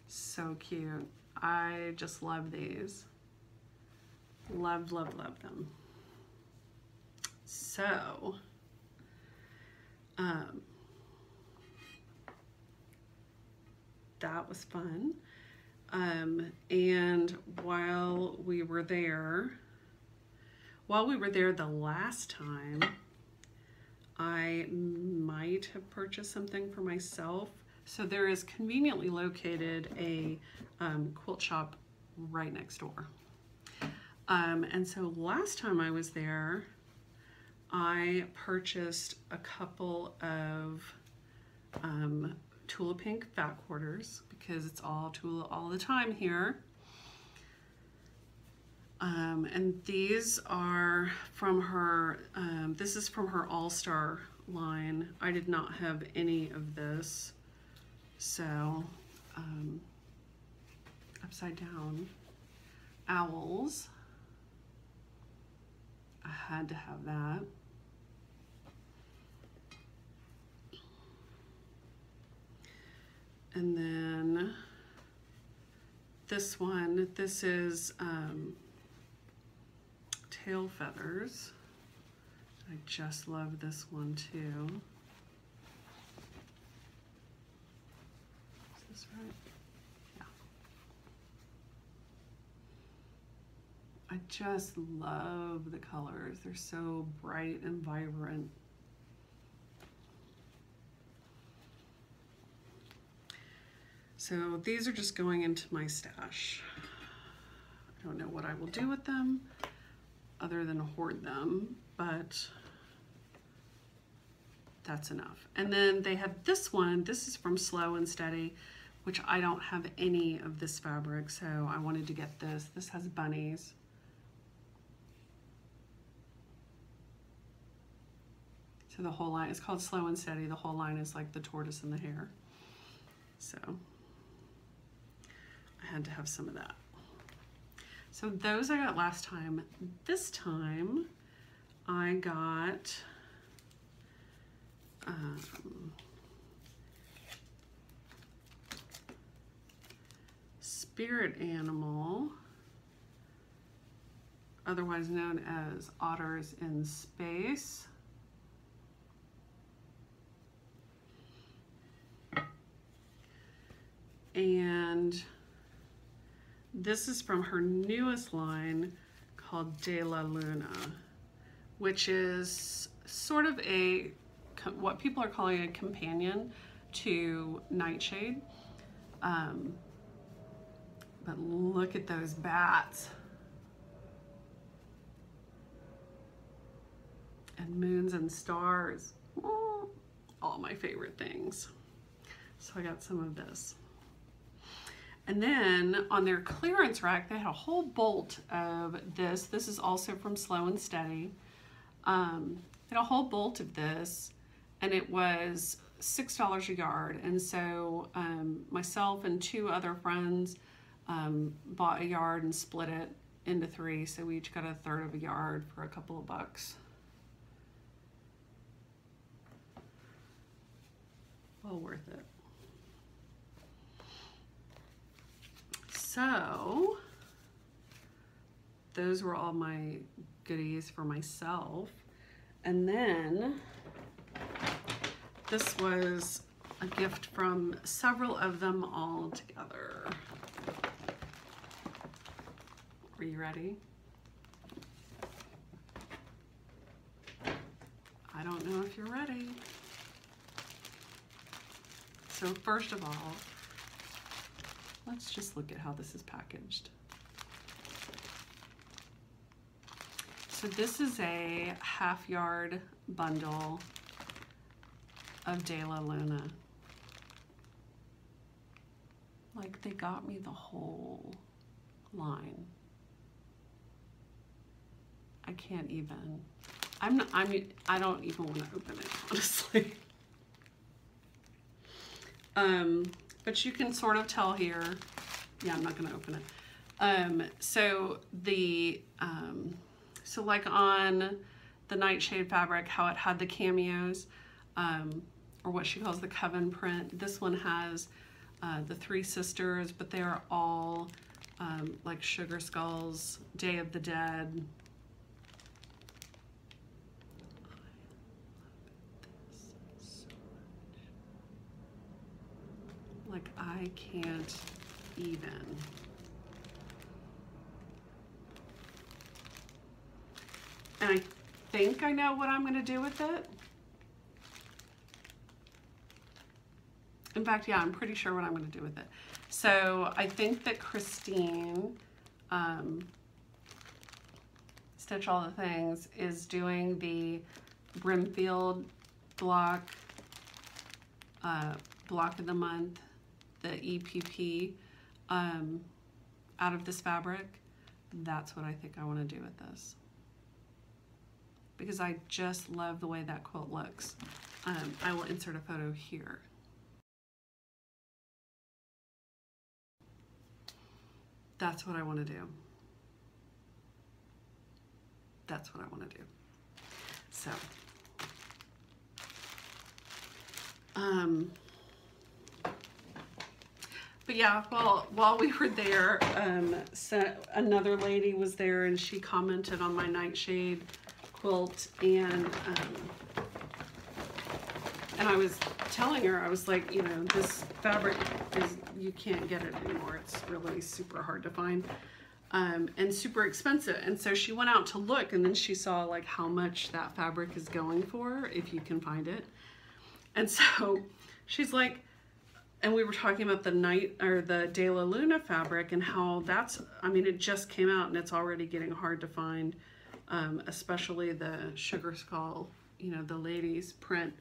So cute. I just love these. Love, love, love them. So, um, that was fun. Um, and while we were there, while we were there the last time, I might have purchased something for myself so there is conveniently located a um, quilt shop right next door. Um, and so last time I was there, I purchased a couple of um, Tula Pink fat quarters because it's all Tula all the time here. Um, and these are from her, um, this is from her All-Star line. I did not have any of this. So, um, upside down owls. I had to have that. And then this one, this is um, tail feathers. I just love this one too. Is this right? Yeah. I just love the colors. They're so bright and vibrant. So these are just going into my stash. I don't know what I will do with them other than hoard them, but that's enough. And then they have this one, this is from Slow and Steady, which I don't have any of this fabric, so I wanted to get this. This has bunnies. So the whole line, it's called Slow and Steady. The whole line is like the tortoise and the hare. So I had to have some of that. So those I got last time. This time I got um, spirit animal, otherwise known as otters in space. And this is from her newest line called De La Luna, which is sort of a what people are calling a companion to Nightshade. Um, but look at those bats. And moons and stars. all my favorite things. So I got some of this. And then on their clearance rack, they had a whole bolt of this. This is also from Slow and Steady. Um, had a whole bolt of this and it was $6 a yard. And so um, myself and two other friends um, bought a yard and split it into three. So we each got a third of a yard for a couple of bucks. Well worth it. So those were all my goodies for myself. And then this was a gift from several of them all together. Are you ready? I don't know if you're ready. So first of all, let's just look at how this is packaged. So this is a half yard bundle of De La Luna. Like they got me the whole line. I can't even. I'm not, I'm I don't even want to open it honestly. um, but you can sort of tell here. Yeah, I'm not to open it. Um, so the um, so like on the Nightshade fabric, how it had the cameos. Um, or what she calls the coven print. This one has uh, the three sisters, but they are all um, like Sugar Skulls, Day of the Dead. Like I can't even. And I think I know what I'm going to do with it. In fact, yeah, I'm pretty sure what I'm going to do with it. So I think that Christine, um, Stitch All the Things, is doing the Brimfield block, uh, block of the month, the EPP, um, out of this fabric. That's what I think I want to do with this. Because I just love the way that quilt looks. Um, I will insert a photo here. That's what I want to do. That's what I want to do. So, um, but yeah, while while we were there, um, so another lady was there and she commented on my nightshade quilt and um, and I was telling her, I was like, you know, this fabric is, you can't get it anymore. It's really super hard to find. um, and super expensive. And so she went out to look and then she saw like how much that fabric is going for, if you can find it. And so she's like, and we were talking about the night or the De La Luna fabric and how that's, I mean, it just came out and it's already getting hard to find, um, especially the Sugar Skull, you know, the ladies print.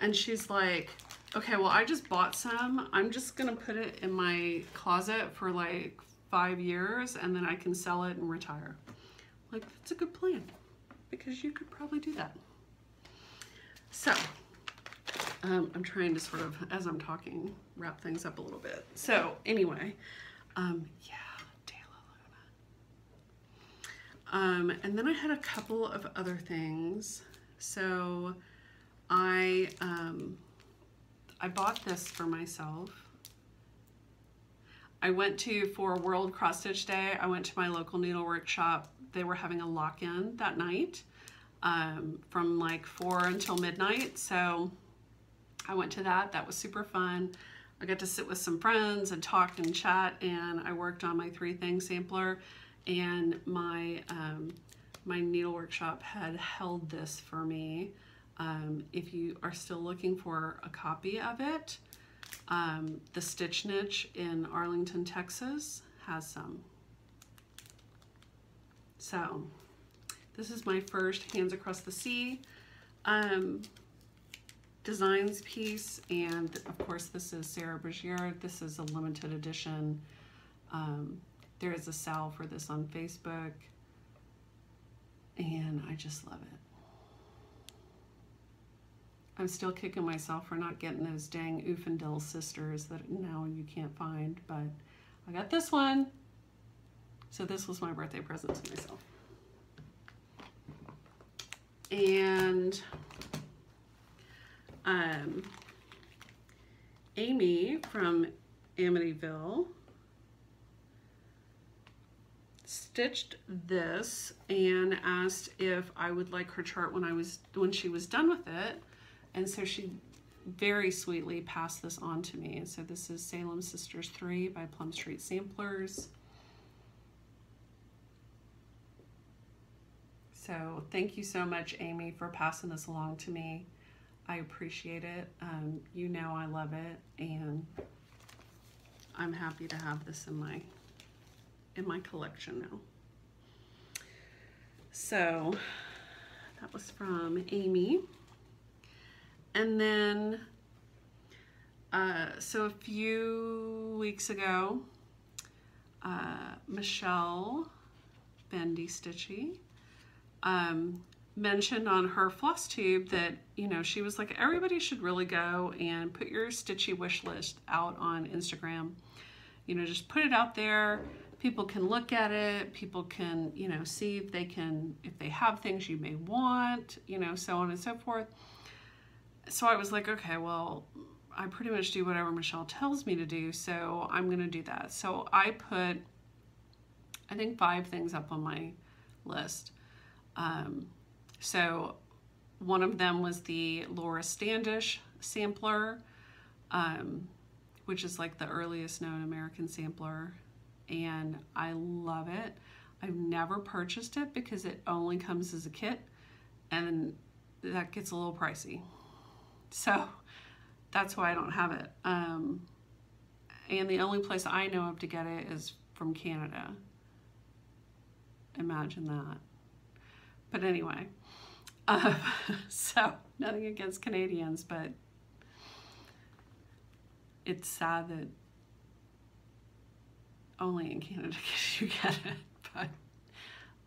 And she's like, okay, well, I just bought some. I'm just going to put it in my closet for like five years and then I can sell it and retire. Like, that's a good plan because you could probably do that. So, um, I'm trying to sort of, as I'm talking, wrap things up a little bit. So, anyway, um, yeah, De La Luna. Um, and then I had a couple of other things. So, I, um, I bought this for myself. I went to, for World Cross Stitch Day, I went to my local needlework shop. They were having a lock-in that night um, from like 4 until midnight. So I went to that. That was super fun. I got to sit with some friends and talk and chat and I worked on my three thing sampler and my um, my needle workshop had held this for me. Um, if you are still looking for a copy of it, um, the Stitch Niche in Arlington, Texas has some. So this is my first Hands Across the Sea um, designs piece. And of course, this is Sarah Brigier. This is a limited edition. Um, there is a sale for this on Facebook. And I just love it. I'm still kicking myself for not getting those dang Oofendale sisters that now you can't find, but I got this one. So this was my birthday present to myself. And um, Amy from Amityville stitched this and asked if I would like her chart when I was when she was done with it and so she very sweetly passed this on to me. And so this is Salem Sisters 3 by Plum Street Samplers. So thank you so much, Amy, for passing this along to me. I appreciate it. Um, you know I love it, and I'm happy to have this in my in my collection now. So that was from Amy. And then, uh, so a few weeks ago, uh, Michelle Bendy Stitchy um, mentioned on her floss tube that, you know, she was like, everybody should really go and put your Stitchy wish list out on Instagram. You know, just put it out there. People can look at it. People can, you know, see if they can, if they have things you may want, you know, so on and so forth so I was like, okay, well, I pretty much do whatever Michelle tells me to do, so I'm going to do that. So I put, I think, five things up on my list. Um, so one of them was the Loara Standish sampler, um, which is like the earliest known American sampler, and I love it. I've never purchased it because it only comes as a kit, and that gets a little pricey. So that's why I don't have it. Um, and the only place I know of to get it is from Canada. Imagine that. But anyway, uh, so nothing against Canadians, but it's sad that only in Canada can you get it. But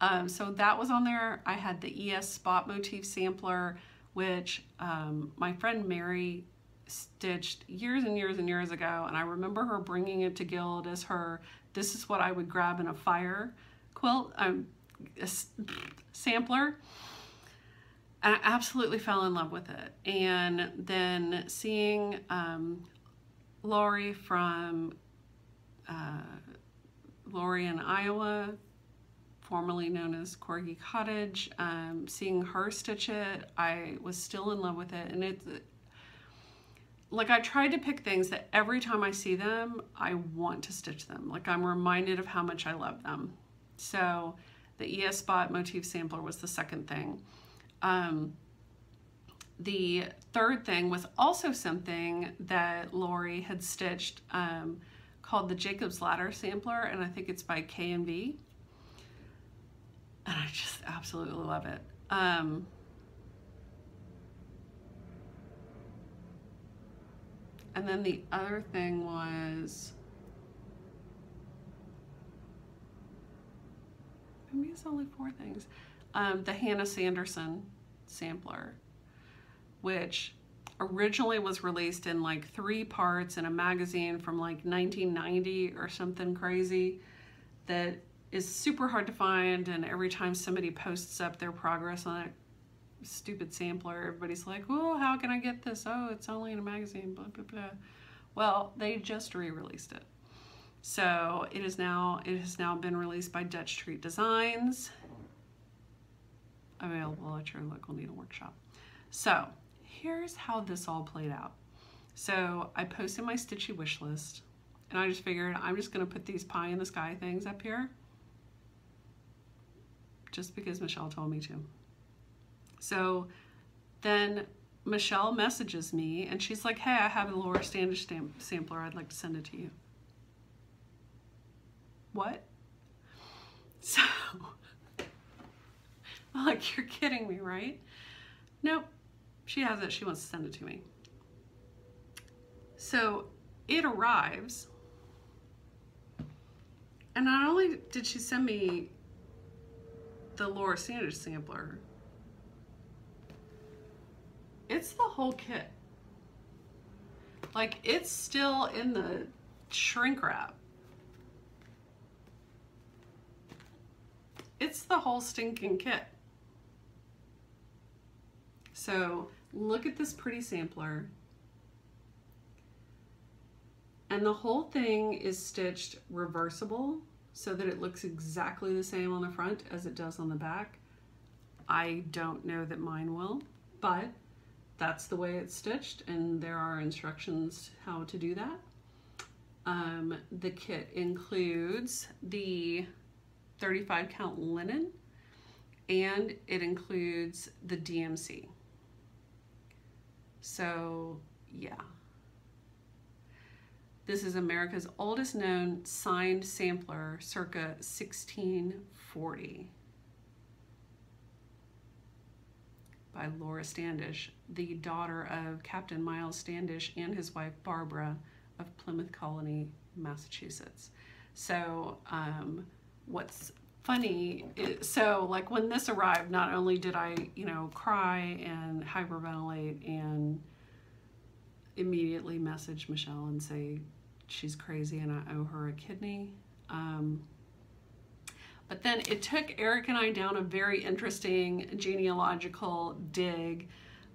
um, so that was on there. I had the ES Spot Motif Sampler which um, my friend Mary stitched years and years and years ago. And I remember her bringing it to Guild as her, this is what I would grab in a fire quilt, um, a sampler. And I absolutely fell in love with it. And then seeing um, Lori from uh, Lori in Iowa formerly known as Corgi Cottage. Um, seeing her stitch it, I was still in love with it. And it's, like I tried to pick things that every time I see them, I want to stitch them. Like I'm reminded of how much I love them. So the ES Spot motif sampler was the second thing. Um, the third thing was also something that Lori had stitched um, called the Jacob's Ladder sampler, and I think it's by K&B. And I just absolutely love it. Um, and then the other thing was, maybe it's only four things, um, the Hannah Sanderson sampler, which originally was released in like three parts in a magazine from like 1990 or something crazy that is super hard to find and every time somebody posts up their progress on that stupid sampler everybody's like oh how can i get this? Oh it's only in a magazine blah blah blah. Well they just re-released it. So it is now it has now been released by dutch treat designs available at your local needle workshop so here's how this all played out. So I posted my Stitchy wish list and I just figured I'm just gonna put these pie in the sky things up here just because Michelle told me to. So then Michelle messages me and she's like, hey, I have a Loara Standish stamp sampler. I'd like to send it to you. What? So, I'm like, you're kidding me, right? Nope. She has it, she wants to send it to me. So it arrives, and not only did she send me the Loara Standish sampler, it's the whole kit. Like it's still in the shrink wrap. It's the whole stinking kit. So look at this pretty sampler. And the whole thing is stitched reversible so that it looks exactly the same on the front as it does on the back. I don't know that mine will, but that's the way it's stitched and there are instructions how to do that. Um, the kit includes the 35 count linen and it includes the DMC. So yeah. This is America's oldest known signed sampler circa 1640 by Loara Standish, the daughter of Captain Miles Standish and his wife Barbara of Plymouth Colony, Massachusetts. So um, what's funny. so like when this arrived, not only did I, you know, cry and hyperventilate and immediately message Michelle and say she's crazy and I owe her a kidney. Um, but then it took Eric and I down a very interesting genealogical dig,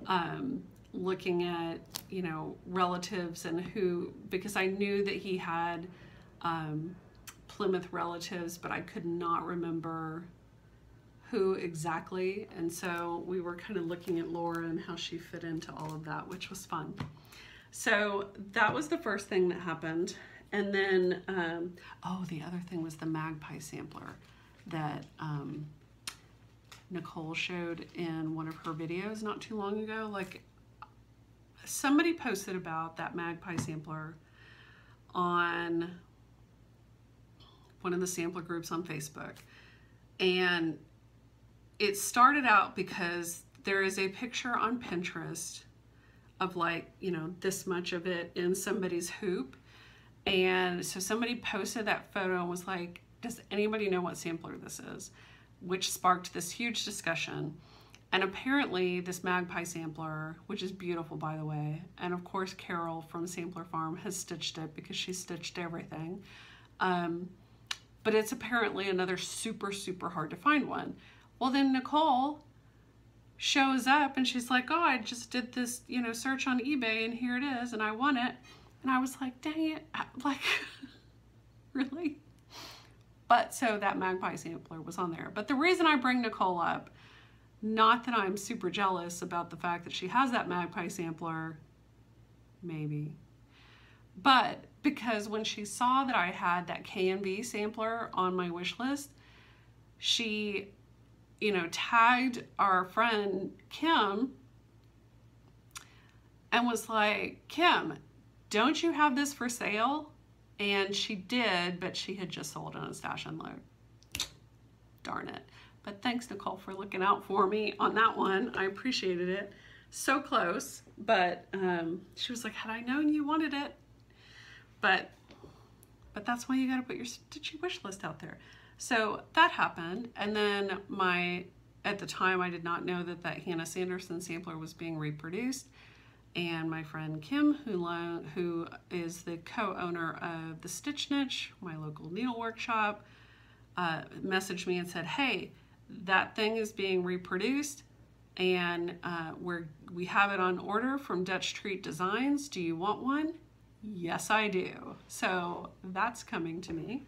um, looking at, you know, relatives and who, because I knew that he had um, Plymouth relatives, but I could not remember who exactly. And so we were kind of looking at Loara and how she fit into all of that, which was fun. So that was the first thing that happened. And then, um, oh, the other thing was the magpie sampler that um, Nicole showed in one of her videos not too long ago. Like somebody posted about that magpie sampler on one of the sampler groups on Facebook. And it started out because there is a picture on Pinterest of like, you know, this much of it in somebody's hoop. And so somebody posted that photo and was like, does anybody know what sampler this is? Which sparked this huge discussion. And apparently this magpie sampler, which is beautiful by the way, and of course Carol from Sampler Farm has stitched it because she stitched everything. Um, but it's apparently another super, super hard to find one. Well, then Nicole shows up and she's like, oh, I just did this, you know, search on eBay and here it is and I won it. And I was like, dang it, like, really? But so that magpie sampler was on there. But the reason I bring Nicole up, not that I'm super jealous about the fact that she has that magpie sampler, maybe. But because when she saw that I had that K&B sampler on my wish list, she, you know, tagged our friend Kim and was like, Kim, don't you have this for sale? And she did, but she had just sold on a Stash Unload. Darn it. But thanks, Nicole, for looking out for me on that one. I appreciated it. So close, but um, she was like, had I known you wanted it, but but that's why you got to put your stitchy wish list out there. So that happened, and then my at the time I did not know that that Hannah Sanderson sampler was being reproduced, and my friend Kim, who who is the co-owner of the Stitch Niche, my local needle workshop, uh, messaged me and said, "Hey, that thing is being reproduced." And uh, we're, we have it on order from Dutch Treat Designs. Do you want one? Yes, I do. So that's coming to me.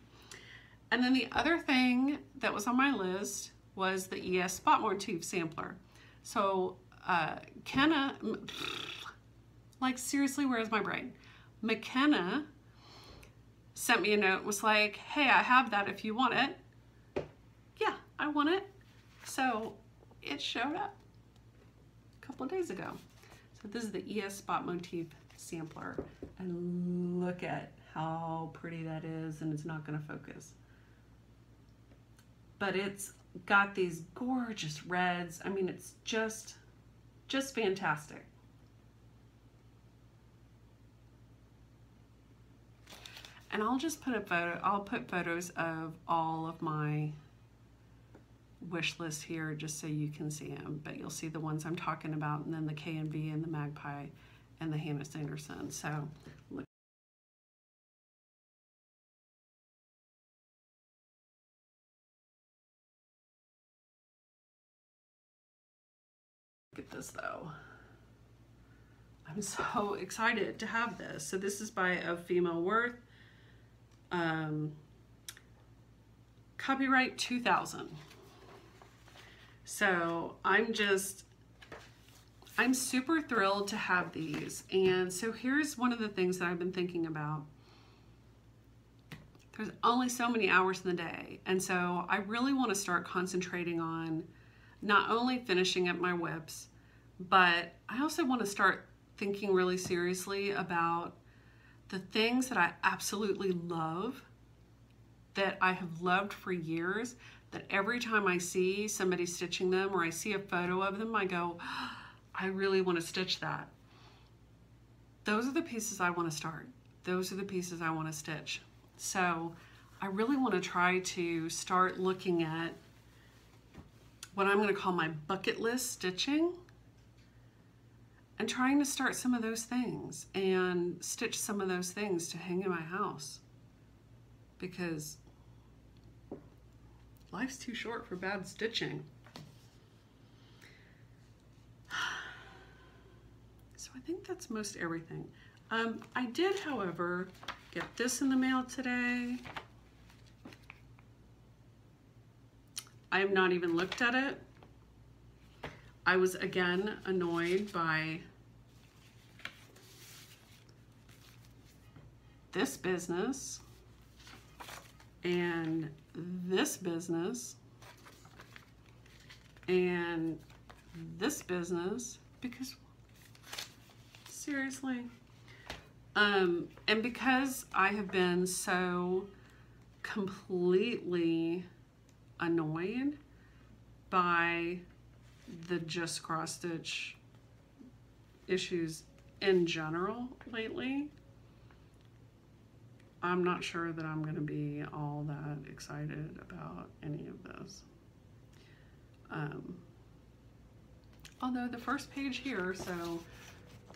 And then the other thing that was on my list was the ES Spot Motif sampler. So uh, Kenna, like seriously, where's my brain? McKenna sent me a note, was like, hey, I have that if you want it. Yeah, I want it. So it showed up a couple days ago. So this is the ES Spot Motif sampler and look at how pretty that is and it's not going to focus. But it's got these gorgeous reds. I mean, it's just, just fantastic. And I'll just put a photo, I'll put photos of all of my wish list here just so you can see them. But you'll see the ones I'm talking about and then the K&B and the Magpie and the Hannah Sanderson. So look. At this though. I'm so excited to have this. So this is by Of Female Worth. Um, copyright 2000. So I'm just I'm super thrilled to have these. And so here's one of the things that I've been thinking about. There's only so many hours in the day. And so I really want to start concentrating on not only finishing up my WIPs, but I also want to start thinking really seriously about the things that I absolutely love, that I have loved for years, that every time I see somebody stitching them or I see a photo of them, I go, I really want to stitch that. Those are the pieces I want to start. Those are the pieces I want to stitch. So I really want to try to start looking at what I'm going to call my bucket list stitching and trying to start some of those things and stitch some of those things to hang in my house because life's too short for bad stitching. I think that's most everything. Um, I did, however, get this in the mail today. I have not even looked at it. I was again annoyed by this business and this business and this business because seriously. Um, and because I have been so completely annoyed by the just cross stitch issues in general lately, I'm not sure that I'm going to be all that excited about any of this. Um, although the first page here, so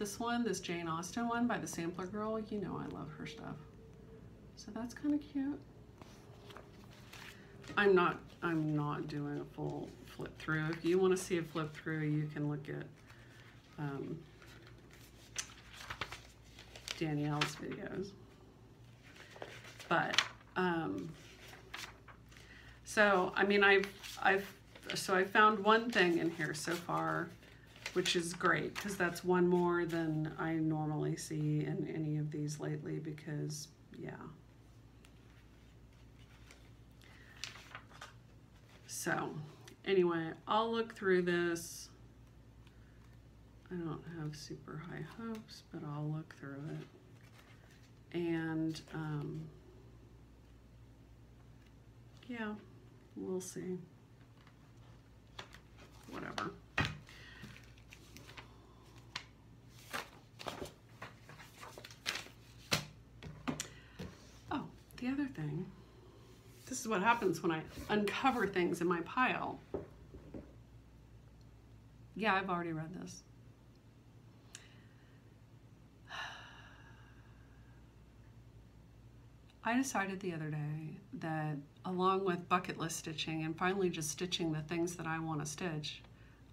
this one, this Jane Austen one by the Sampler Girl, you know I love her stuff. So that's kind of cute. I'm not, I'm not doing a full flip through. If you want to see a flip through, you can look at um, Danielle's videos. But, um, so, I mean, I've, I've, so I found one thing in here so far which is great because that's one more than I normally see in any of these lately because, yeah. So, anyway, I'll look through this. I don't have super high hopes, but I'll look through it. And, um, yeah, we'll see. Whatever. Oh, the other thing. This is what happens when I uncover things in my pile. Yeah, I've already read this. I decided the other day that along with bucket list stitching and finally just stitching the things that I want to stitch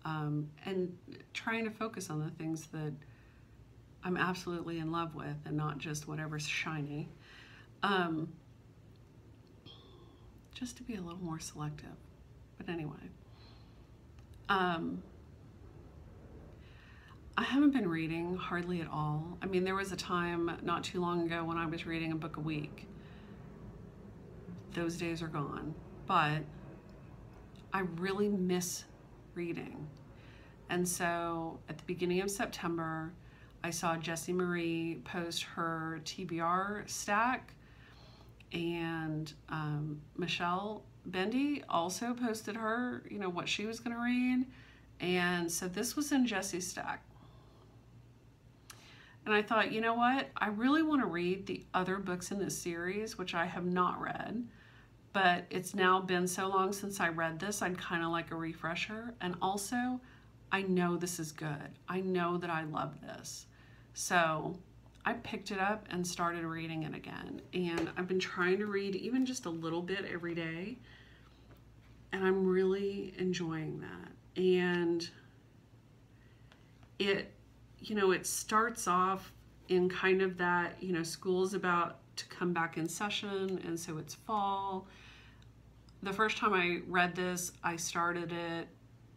um, and trying to focus on the things that I'm absolutely in love with and not just whatever's shiny, um, just to be a little more selective. But anyway, um, I haven't been reading hardly at all. I mean, there was a time not too long ago when I was reading a book a week those days are gone. But I really miss reading. And so at the beginning of September, I saw Jessie Marie post her TBR stack, and um, Michelle Bendy also posted her, you know, what she was going to read. And so this was in Jessie's stack. And I thought, you know what? I really want to read the other books in this series, which I have not read but it's now been so long since I read this, I'd kind of like a refresher. And also, I know this is good. I know that I love this. So I picked it up and started reading it again. And I've been trying to read even just a little bit every day. And I'm really enjoying that. And it, you know, it starts off in kind of that, you know, school's about to come back in session, and so it's fall. The first time I read this, I started it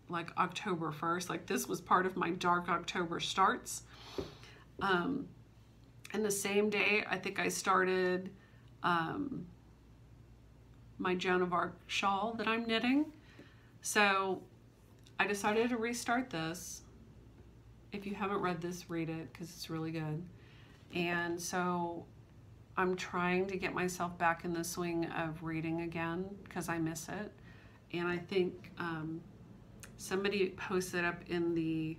like October 1st. Like this was part of my Dark October starts. Um, and the same day, I think I started um, my Joan of Arc shawl that I'm knitting. So I decided to restart this. If you haven't read this, read it because it's really good. And so I'm trying to get myself back in the swing of reading again because I miss it. And I think um, somebody posted up in the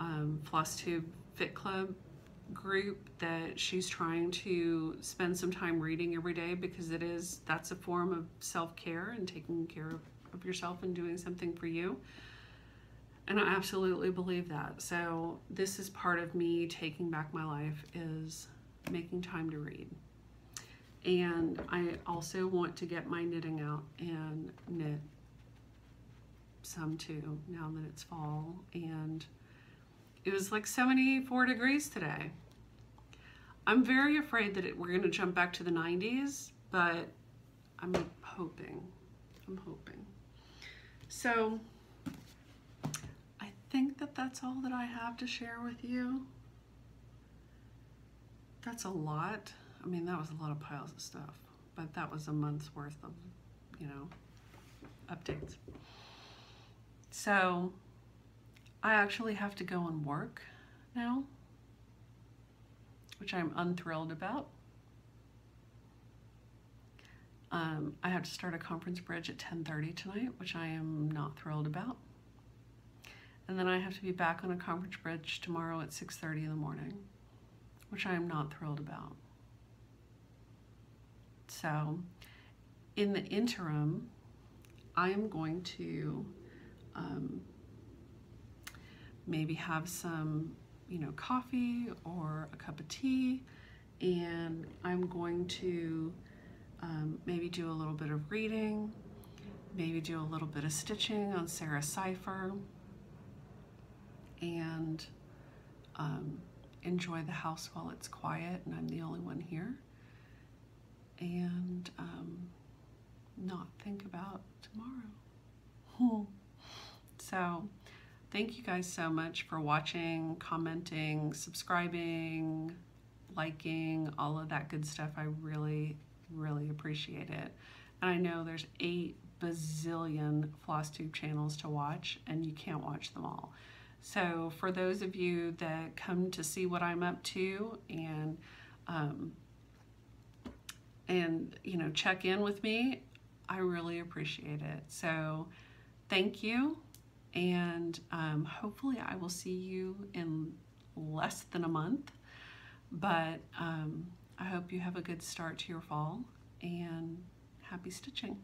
um, FlossTube Fit Club group that she's trying to spend some time reading every day because it is that's a form of self-care and taking care of, of yourself and doing something for you and I absolutely believe that so this is part of me taking back my life is making time to read. And I also want to get my knitting out and knit some too, now that it's fall. And it was like 74 degrees today. I'm very afraid that it, we're gonna jump back to the 90s, but I'm hoping, I'm hoping. So I think that that's all that I have to share with you that's a lot. I mean, that was a lot of piles of stuff, but that was a month's worth of, you know, updates. So I actually have to go and work now, which I'm unthrilled about. Um, I have to start a conference bridge at 10.30 tonight, which I am not thrilled about. And then I have to be back on a conference bridge tomorrow at 6.30 in the morning which I am not thrilled about. So, in the interim, I am going to um, maybe have some, you know, coffee or a cup of tea, and I'm going to um, maybe do a little bit of reading, maybe do a little bit of stitching on Sarah Cipher, and um, enjoy the house while it's quiet and I'm the only one here. And um, not think about tomorrow. so thank you guys so much for watching, commenting, subscribing, liking, all of that good stuff. I really, really appreciate it. And I know there's eight bazillion floss tube channels to watch and you can't watch them all. So for those of you that come to see what I'm up to and um, and you know check in with me, I really appreciate it. So thank you and um, hopefully I will see you in less than a month. But um, I hope you have a good start to your fall and happy stitching.